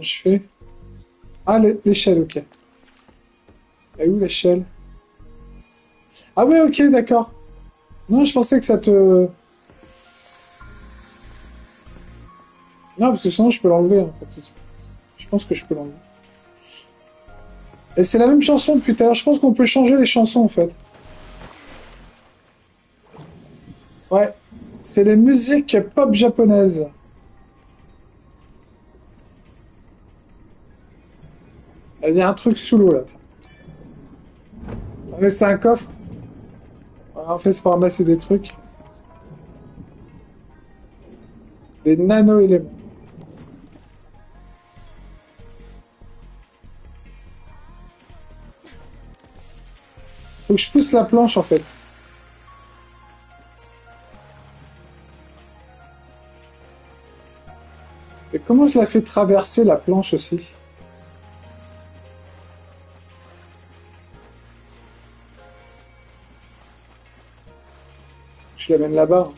Je fais Ah, l'é- l'échelle, ok. Où l'échelle? Ah ouais, ok, d'accord. Non, je pensais que ça te... Non, parce que sinon je peux l'enlever, en fait. Je pense que je peux l'enlever. Et c'est la même chanson depuis tout à l'heure. Je pense qu'on peut changer les chansons, en fait. Ouais. C'est les musiques pop japonaises. Il y a un truc sous l'eau là. Ah, mais c'est un coffre. Ouais, En fait, c'est pour ramasser des trucs. Les nano-éléments. Faut que je pousse la planche en fait. Et comment je la fais traverser la planche aussi? Je l'amène là-bas.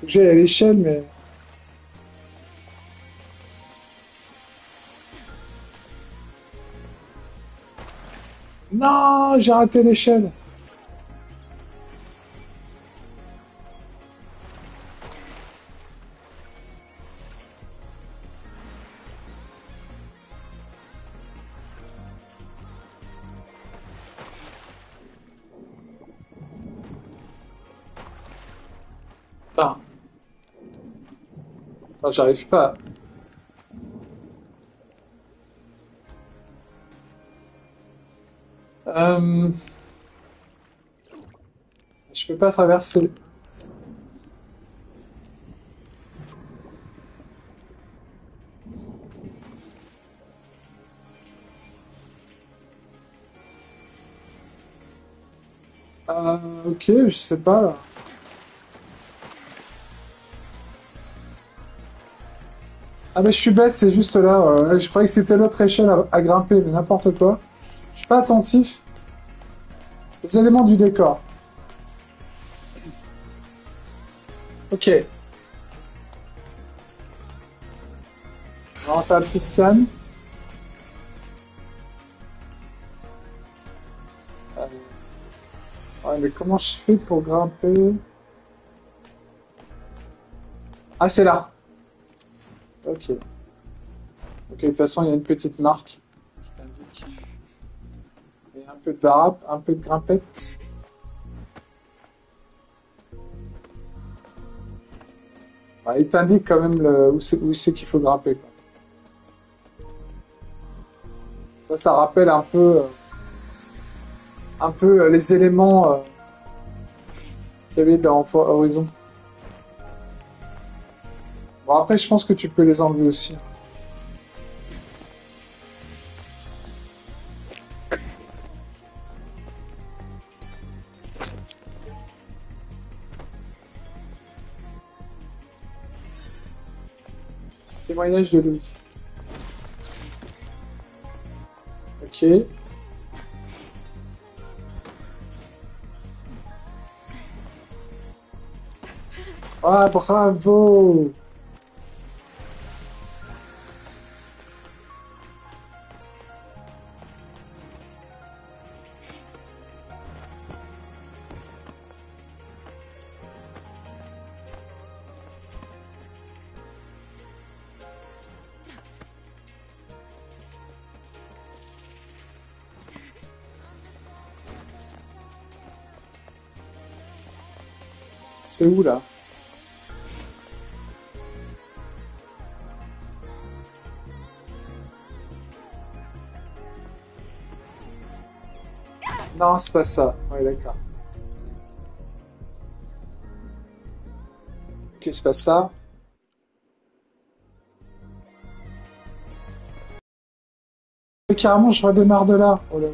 Faut que j'aille à l'échelle, mais... Non, j'ai raté l'échelle. J'arrive pas. Euh... Je peux pas traverser. Euh, ok, je sais pas. Ah mais je suis bête, c'est juste là. euh, je croyais que c'était l'autre échelle à, grimper, mais n'importe quoi. Je suis pas attentif aux éléments du décor. Ok. On va faire un petit scan. Euh, Ouais, mais comment je fais pour grimper? Ah, c'est là. Ok. Ok, de toute façon, il y a une petite marque qui t'indique. Et un peu de varap, un peu de grimpette. Il t'indique quand même où c'est qu'il faut grimper. Ça, rappelle un peu, euh, un peu euh, les éléments euh, qu'il y avait dans Horizon. Bon, après, je pense que tu peux les enlever aussi. Témoignage de Louis. Ok. Ah, bravo! Là Non, c'est pas ça. Ouais, d'accord. Ok, c'est pas ça. Mais carrément, je redémarre de là. Oh là.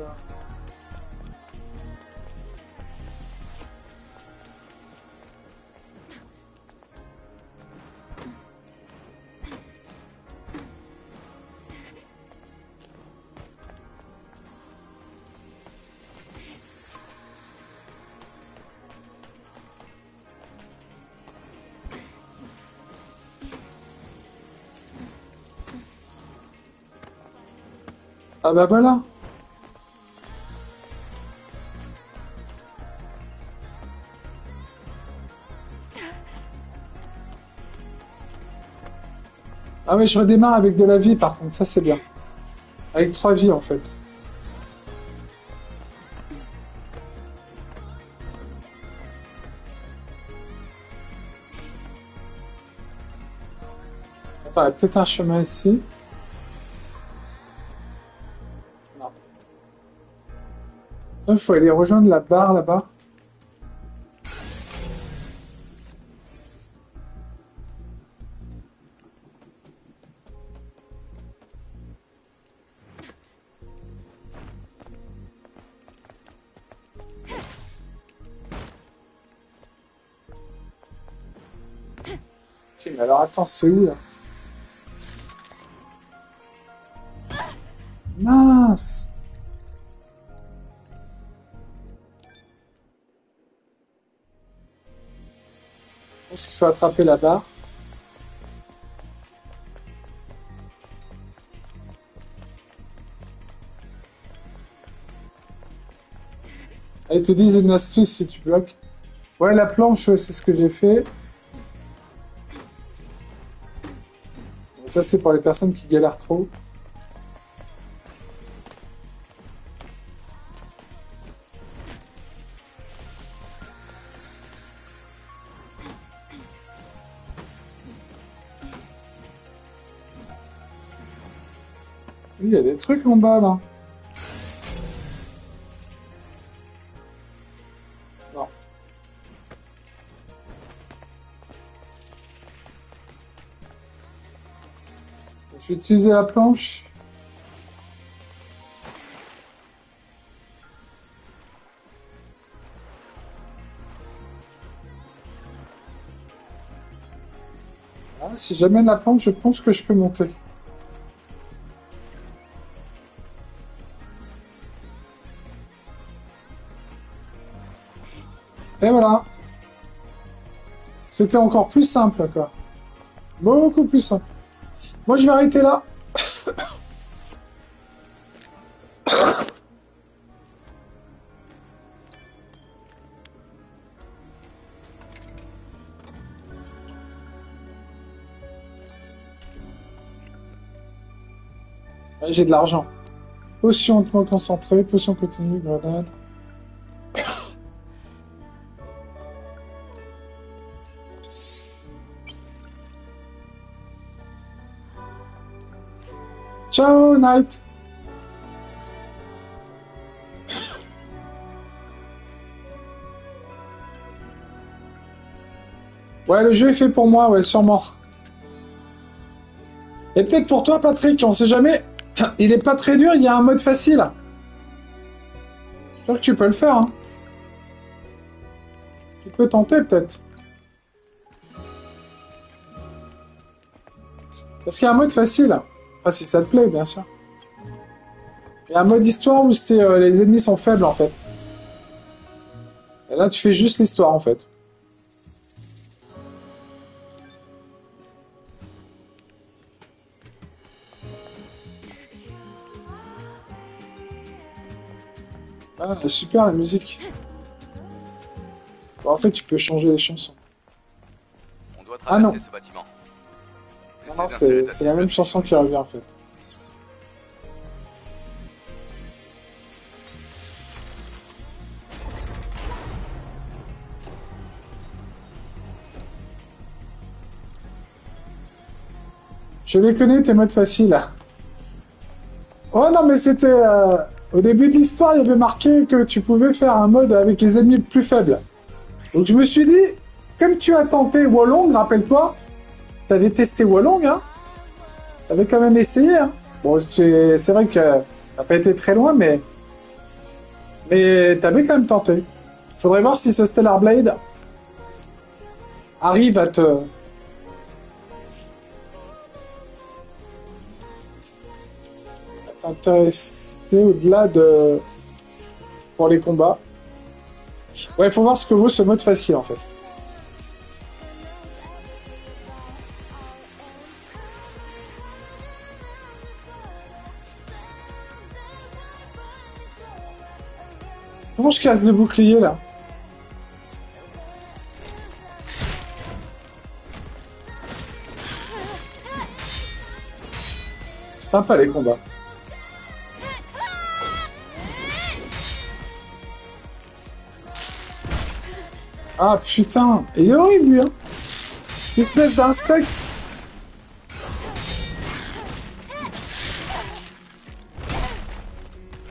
Ah bah voilà. Ah oui, je redémarre avec de la vie par contre, ça c'est bien. Avec trois vies en fait. Attends, y a peut-être un chemin ici. Il faut aller rejoindre la barre là-bas. Ok, mais alors attends, c'est où là? Mince Pense qu'il faut attraper la barre. Ils te disent une astuce si tu bloques. Ouais, la planche, c'est ce que j'ai fait. Ça, c'est pour les personnes qui galèrent trop. Trucs. Je vais utiliser la planche. Ah, si j'amène la planche, je pense que je peux monter. Et voilà. C'était encore plus simple, quoi. Beaucoup plus simple. Moi, je vais arrêter là. (coughs) J'ai de l'argent. Potion hautement concentrée, potion continue, grenade. Ciao, Knight. Ouais, le jeu est fait pour moi, ouais, sûrement. Et peut-être pour toi, Patrick, on sait jamais. Il est pas très dur, il y a un mode facile. Je crois que tu peux le faire, hein. Tu peux tenter, peut-être. Parce qu'il y a un mode facile. Enfin, si ça te plaît, bien sûr. Il y a un mode histoire où c'est euh, les ennemis sont faibles, en fait. Et là, tu fais juste l'histoire, en fait. Ah, super la musique. Bon, en fait, tu peux changer les chansons. On doit Ah non. traverser ce bâtiment. C'est la même chanson qui revient en fait. Je les connais, tes modes faciles. Oh non, mais c'était. Euh, au début de l'histoire, il y avait marqué que tu pouvais faire un mode avec les ennemis plus faibles. Donc je me suis dit, comme tu as tenté Wallong, rappelle-toi, t'avais testé Wolong, hein? T'avais quand même essayé, hein? Bon, c'est vrai que t'as pas été très loin, mais... Mais t'avais quand même tenté. Faudrait voir si ce Stellar Blade arrive à te... t'intéresser au-delà de... pour les combats. Ouais, faut voir ce que vaut ce mode facile, en fait. Comment je casse le bouclier, là Sympa, les combats. Ah putain, il est horrible lui, hein Cette espèce d'insecte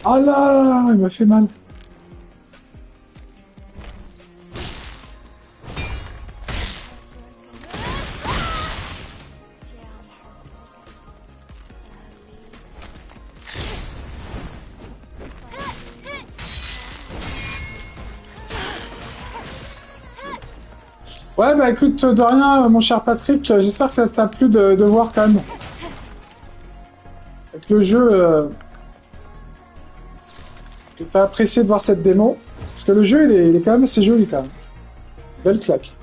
Ah là, il m'a fait mal. Ouais, bah écoute, de rien, mon cher Patrick, euh, j'espère que ça t'a plu de, de voir quand même. Avec le jeu, euh, que t'as apprécié de voir cette démo. Parce que le jeu, il est, il est quand même assez joli quand même. Belle claque.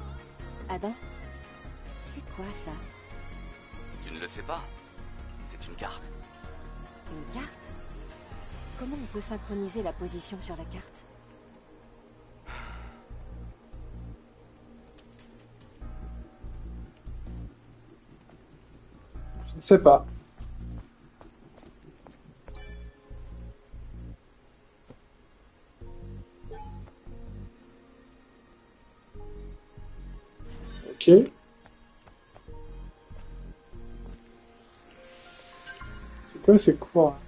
Adam C'est quoi ça? Tu ne le sais pas C'est une carte. Une carte? Comment on peut synchroniser la position sur la carte? Sais pas. Ok. C'est quoi ces quoi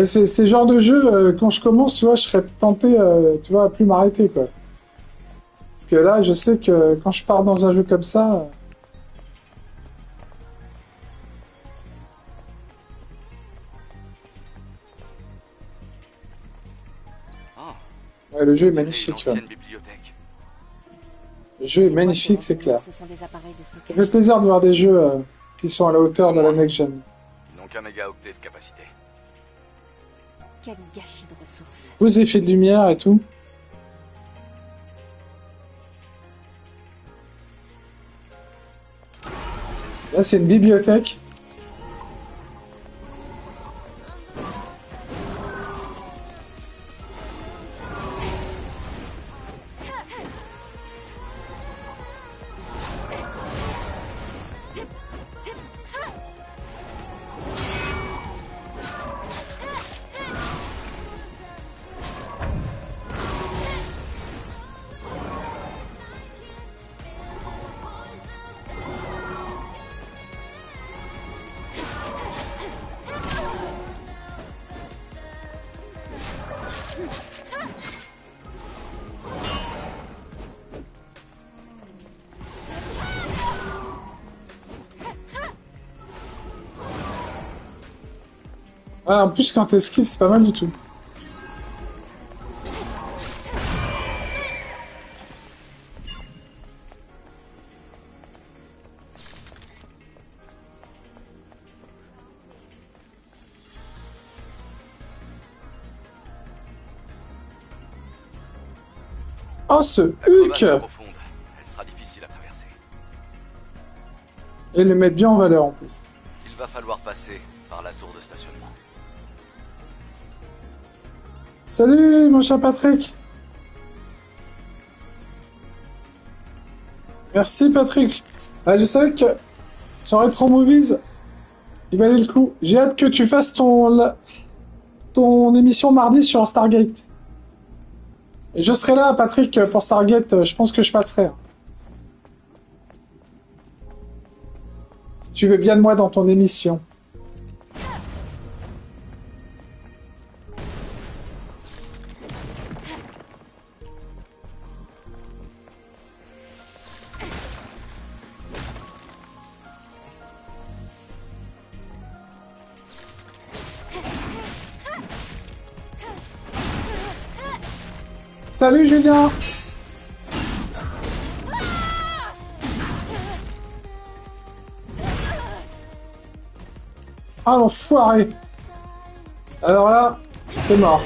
Ouais, C'est le genre de jeu, euh, quand je commence, tu vois, je serais tenté, euh, tu vois, à plus m'arrêter, quoi. Parce que là, je sais que quand je pars dans un jeu comme ça... Oh, Ouais, le jeu est c'est magnifique, ouais. Le jeu est magnifique, ces c'est clair. Ce Ça fait plaisir de voir des jeux euh, qui sont à la hauteur de la next gen. Ils n'ont qu'un mégaoctet de capacité. Quel gâchis de ressources. Beaux effets de lumière et tout. Là, c'est une bibliothèque. Ah, en plus, quand t'esquives, c'est pas mal du tout. Oh, ce Hulk Crevasse profonde. Elle sera difficile à traverser. Et le mettre bien en valeur, en plus. Salut, mon cher Patrick. Merci, Patrick. Ah, je savais que sur Retro Movies, Il valait le coup. J'ai hâte que tu fasses ton, ton émission mardi sur Stargate. Je serai là, Patrick, pour Stargate. Je pense que je passerai. Si tu veux bien de moi dans ton émission. Salut Julien Ah l'enfoiré Alors là, c'est mort.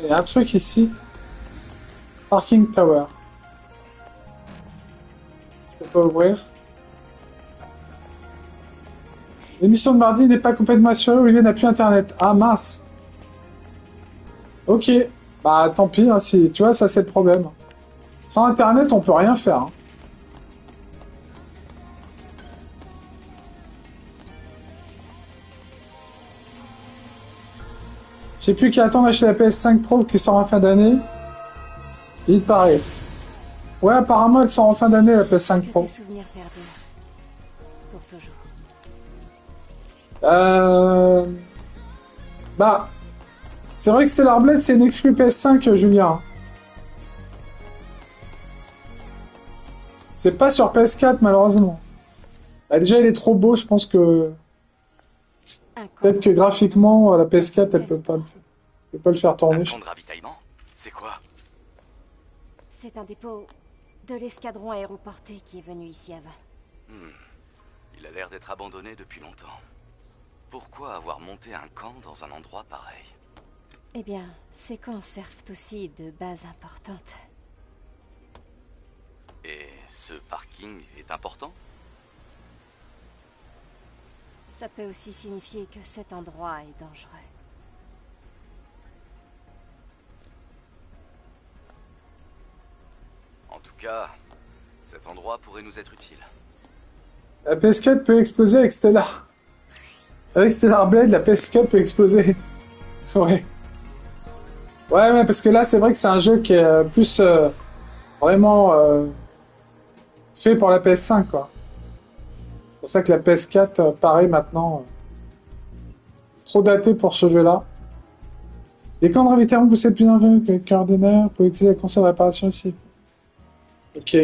Il y a un truc ici. Parking Tower. Je peux pas ouvrir. L'émission de mardi n'est pas complètement assurée, Olivier n'a plus internet. Ah mince. Ok. Bah tant pis, hein, si tu vois, ça c'est le problème. Sans internet, on peut rien faire. hein. Je plus qui attend d'acheter la PS5 Pro qui sort en fin d'année. Il paraît. Ouais, apparemment, elle sort en fin d'année, la PS5 Que Pro. Pour toujours. Euh... Bah... C'est vrai que Stellar Blade, c'est une exclu PS5, euh, Julien. C'est pas sur PS4, malheureusement. Bah, déjà, il est trop beau, je pense que... Peut-être que graphiquement, la PS4, elle peut pas, le- peut pas le faire tourner. camp de ravitaillement C'est quoi? C'est un dépôt de l'escadron aéroporté qui est venu ici avant. Hmm. Il a l'air d'être abandonné depuis longtemps. Pourquoi avoir monté un camp dans un endroit pareil Eh bien, ces camps servent aussi de base importante. Et ce parking est important Ça peut aussi signifier que cet endroit est dangereux. En tout cas, cet endroit pourrait nous être utile. La PS4 peut exploser avec Stellar. Avec Stellar Blade, la PS4 peut exploser. (laughs) Ouais. Ouais, ouais, parce que là, c'est vrai que c'est un jeu qui est plus euh, vraiment euh, fait pour la PS5, quoi. C'est pour ça que la PS4, euh, pareil, maintenant, trop daté pour ce jeu-là. Les camps de ravitaillement possèdent plus que que ordinaire pour utiliser la console de réparation ici. Ok.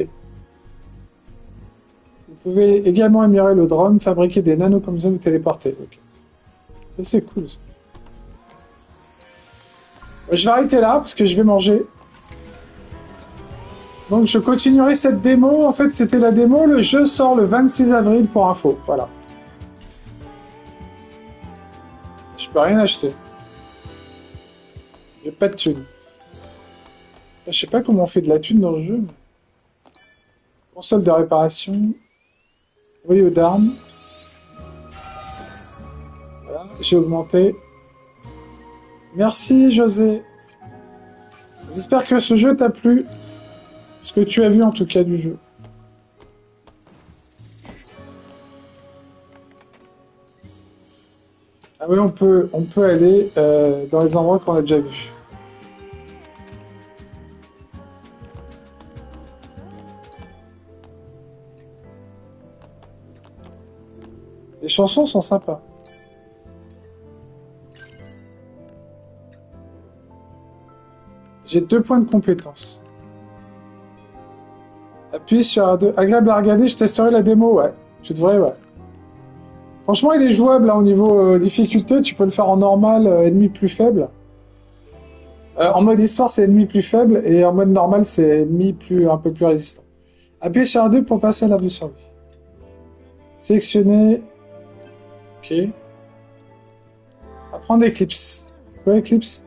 Vous pouvez également améliorer le drone, fabriquer des nanos comme ça, vous téléporter. Ok. Ça c'est cool. ça. Je vais arrêter là parce que je vais manger. Donc je continuerai cette démo. En fait, c'était la démo. Le jeu sort le 26 avril pour info. Voilà. Je peux rien acheter. J'ai pas de thune. Je sais pas comment on fait de la thune dans le jeu. mais- Console de réparation. Voyau d'armes. Voilà, j'ai augmenté. Merci José. J'espère que ce jeu t'a plu. Ce que tu as vu en tout cas du jeu. Ah oui, on peut, on peut aller euh, dans les endroits qu'on a déjà vus. Les chansons sont sympas. J'ai deux points de compétence. Appuie sur R2. Agréable à regarder, je testerai la démo, ouais. Tu devrais, ouais. Franchement, il est jouable hein, au niveau euh, difficulté. Tu peux le faire en normal, euh, ennemi plus faible. Euh, en mode histoire, c'est ennemi plus faible. Et en mode normal, c'est ennemi plus, un peu plus résistant. Appuyez sur R2 pour passer à la vue sur lui. Sélectionner. Ok. Apprendre Eclipse. Quoi Eclipse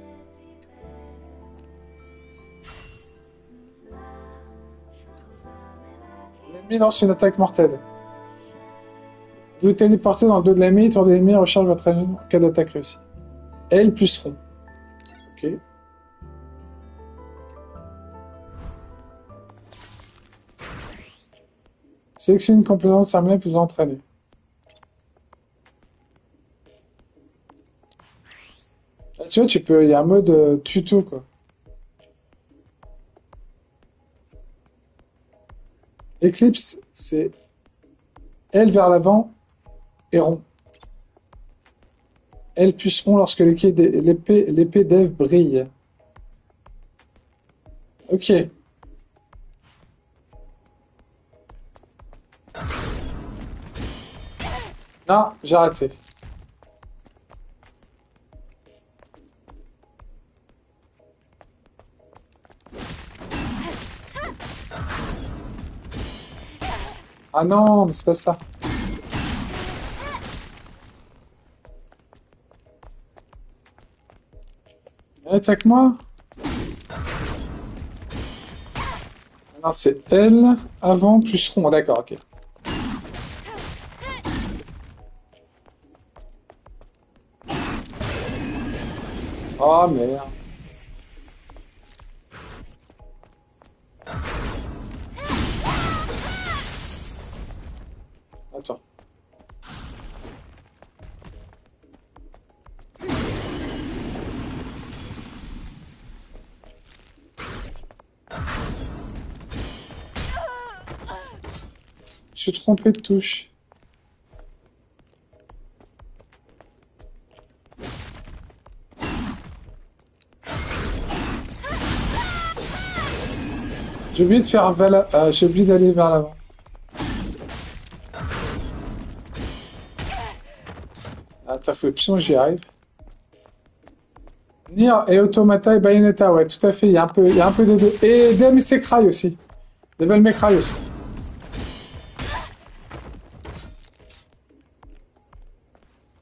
L'ennemi lance une attaque mortelle. Vous téléportez dans le dos de l'ennemi, tour de l'ennemi, recharge votre en cas d'attaque réussie. L plus rond. Ok. Sélectionnez une composante terminale vous entraîner. Tu vois, tu peux, il y a un mode euh, tuto quoi. Eclipse, c'est L vers l'avant et rond. L plus rond lorsque l'épée d'Eve brille. Ok. Non, j'ai raté. Ah non, mais c'est pas ça. Attaque-moi. Non, c'est L avant plus rond. D'accord, ok. Oh merde. Je suis trompé de touche. J'ai oublié de faire vers la- euh, j'ai oublié d'aller vers l'avant. Attends, faut absolument j'y arrive. Nier et Automata et Bayonetta, ouais, tout à fait. Il y a un peu, il y a un peu des deux. Et DMC Cry aussi. Devil May aussi.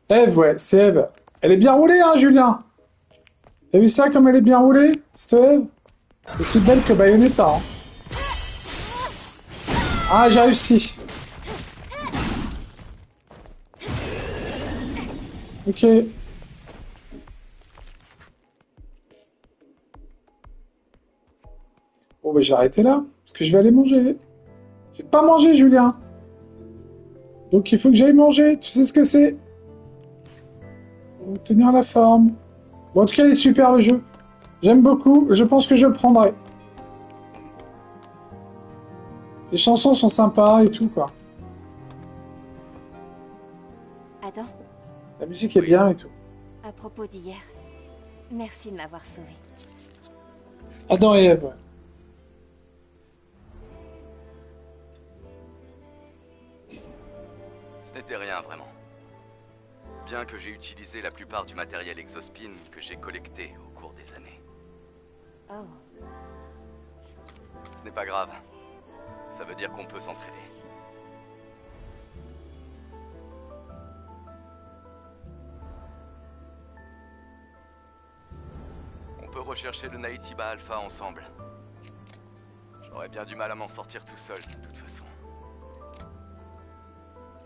Eve, ouais, c'est Eve. Elle est bien roulée, hein, Julien. T'as vu ça comme elle est bien roulée, cette Eve? Aussi belle que Bayonetta. Hein. Ah, j'ai réussi. Ok. Bon, bah, j'ai arrêté là, parce que je vais aller manger. J'ai pas mangé, Julien. Donc, il faut que j'aille manger. Tu sais ce que c'est? Tenir la forme. Bon, en tout cas, il est super le jeu. J'aime beaucoup. Je pense que je le prendrai. Les chansons sont sympas et tout, quoi. Adam, La musique est bien et tout. à propos d'hier, merci de m'avoir sauvé. Adam et Ève. ouais. Ce n'était rien vraiment. Bien que j'ai utilisé la plupart du matériel Exospin que j'ai collecté au cours des années. Oh, Ce n'est pas grave. Ça veut dire qu'on peut s'entraider. On peut rechercher le Naïtiba Alpha ensemble. J'aurais bien du mal à m'en sortir tout seul, de toute façon.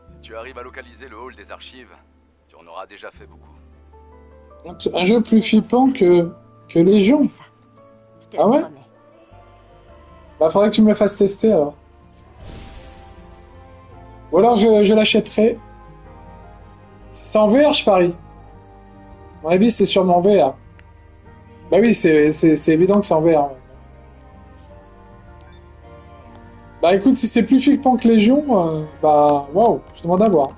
Si tu arrives à localiser le hall des archives, tu en auras déjà fait beaucoup. Un jeu plus flippant que, que Légion. Ah ouais. Bah, faudrait que tu me le fasses tester alors. Ou alors je, l'achèterai. C'est en VR, je parie. À mon avis, c'est sûrement en VR. Bah oui, c'est évident que c'est en VR. Bah écoute, si c'est plus flippant que Légion, euh, bah waouh, je demande à voir.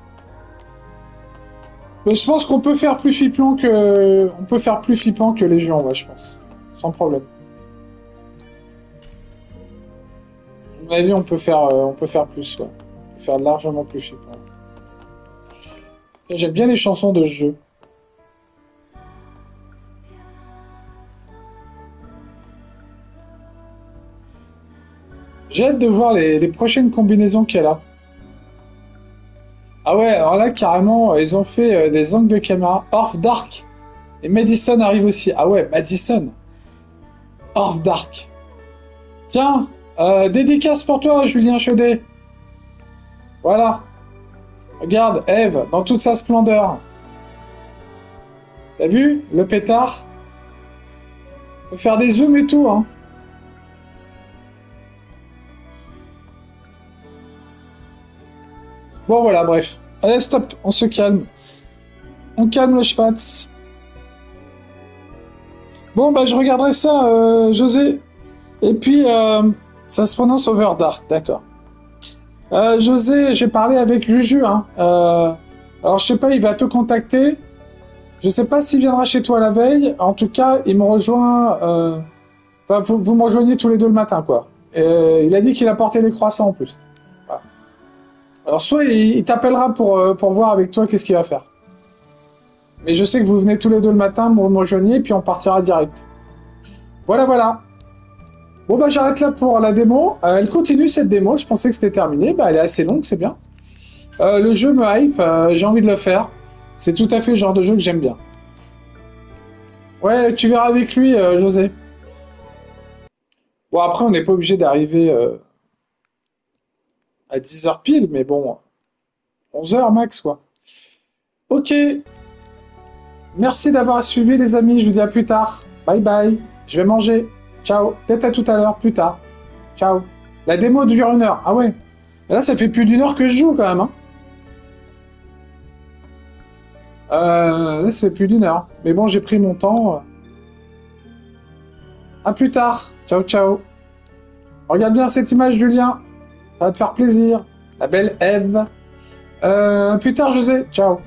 Je pense qu'on peut faire plus flippant que on peut faire plus flippant que je pense, sans problème. À mon avis, on peut faire, euh, plus. On peut faire largement plus flippant. J'aime bien les chansons de jeu. J'ai hâte de voir les, les prochaines combinaisons qu'il y a. Ah ouais, alors là, carrément, euh, ils ont fait euh, des angles de caméra. Orf Dark. Et Madison arrive aussi. Ah ouais, Madison. Orf Dark. Tiens, euh, dédicace pour toi, Julien Chaudet. Voilà. Regarde, Eve, dans toute sa splendeur. T'as vu le pétard? Faut faire des zooms et tout, hein. Bon voilà, bref. Allez, stop, on se calme. On calme le spatz. Bon, bah je regarderai ça, euh, José. Et puis, euh, ça se prononce Overdark, d'accord. Euh, José, j'ai parlé avec Juju. Hein. Alors, je sais pas, il va te contacter. Je sais pas s'il viendra chez toi la veille. En tout cas, il me rejoint. Enfin, vous, me rejoignez tous les deux le matin, quoi. Il a dit qu'il apportait des croissants en plus. Alors, soit il, t'appellera pour, euh, pour voir avec toi qu'est-ce qu'il va faire. Mais je sais que vous venez tous les deux le matin, me rejoignez, puis on partira direct. Voilà, voilà. Bon bah j'arrête là pour la démo. Euh, elle continue cette démo, je pensais que c'était terminé. Bah elle est assez longue, c'est bien. Euh, le jeu me hype, j'ai envie de le faire. C'est tout à fait le genre de jeu que j'aime bien. Ouais, tu verras avec lui, José. Bon après on n'est pas obligé d'arriver à 10h pile, mais bon, 11h max quoi. Ok. Merci d'avoir suivi les amis, je vous dis à plus tard. Bye bye. Je vais manger. Ciao. Peut-être à tout à l'heure, plus tard. Ciao. La démo dure une heure. Ah ouais. Là, ça fait plus d'une heure que je joue quand même. Hein. Euh, ça fait plus d'une heure. Mais bon, j'ai pris mon temps. À plus tard. Ciao, ciao. Regarde bien cette image, Julien. Ça va te faire plaisir. La belle Eve. Euh, plus tard, José. Ciao.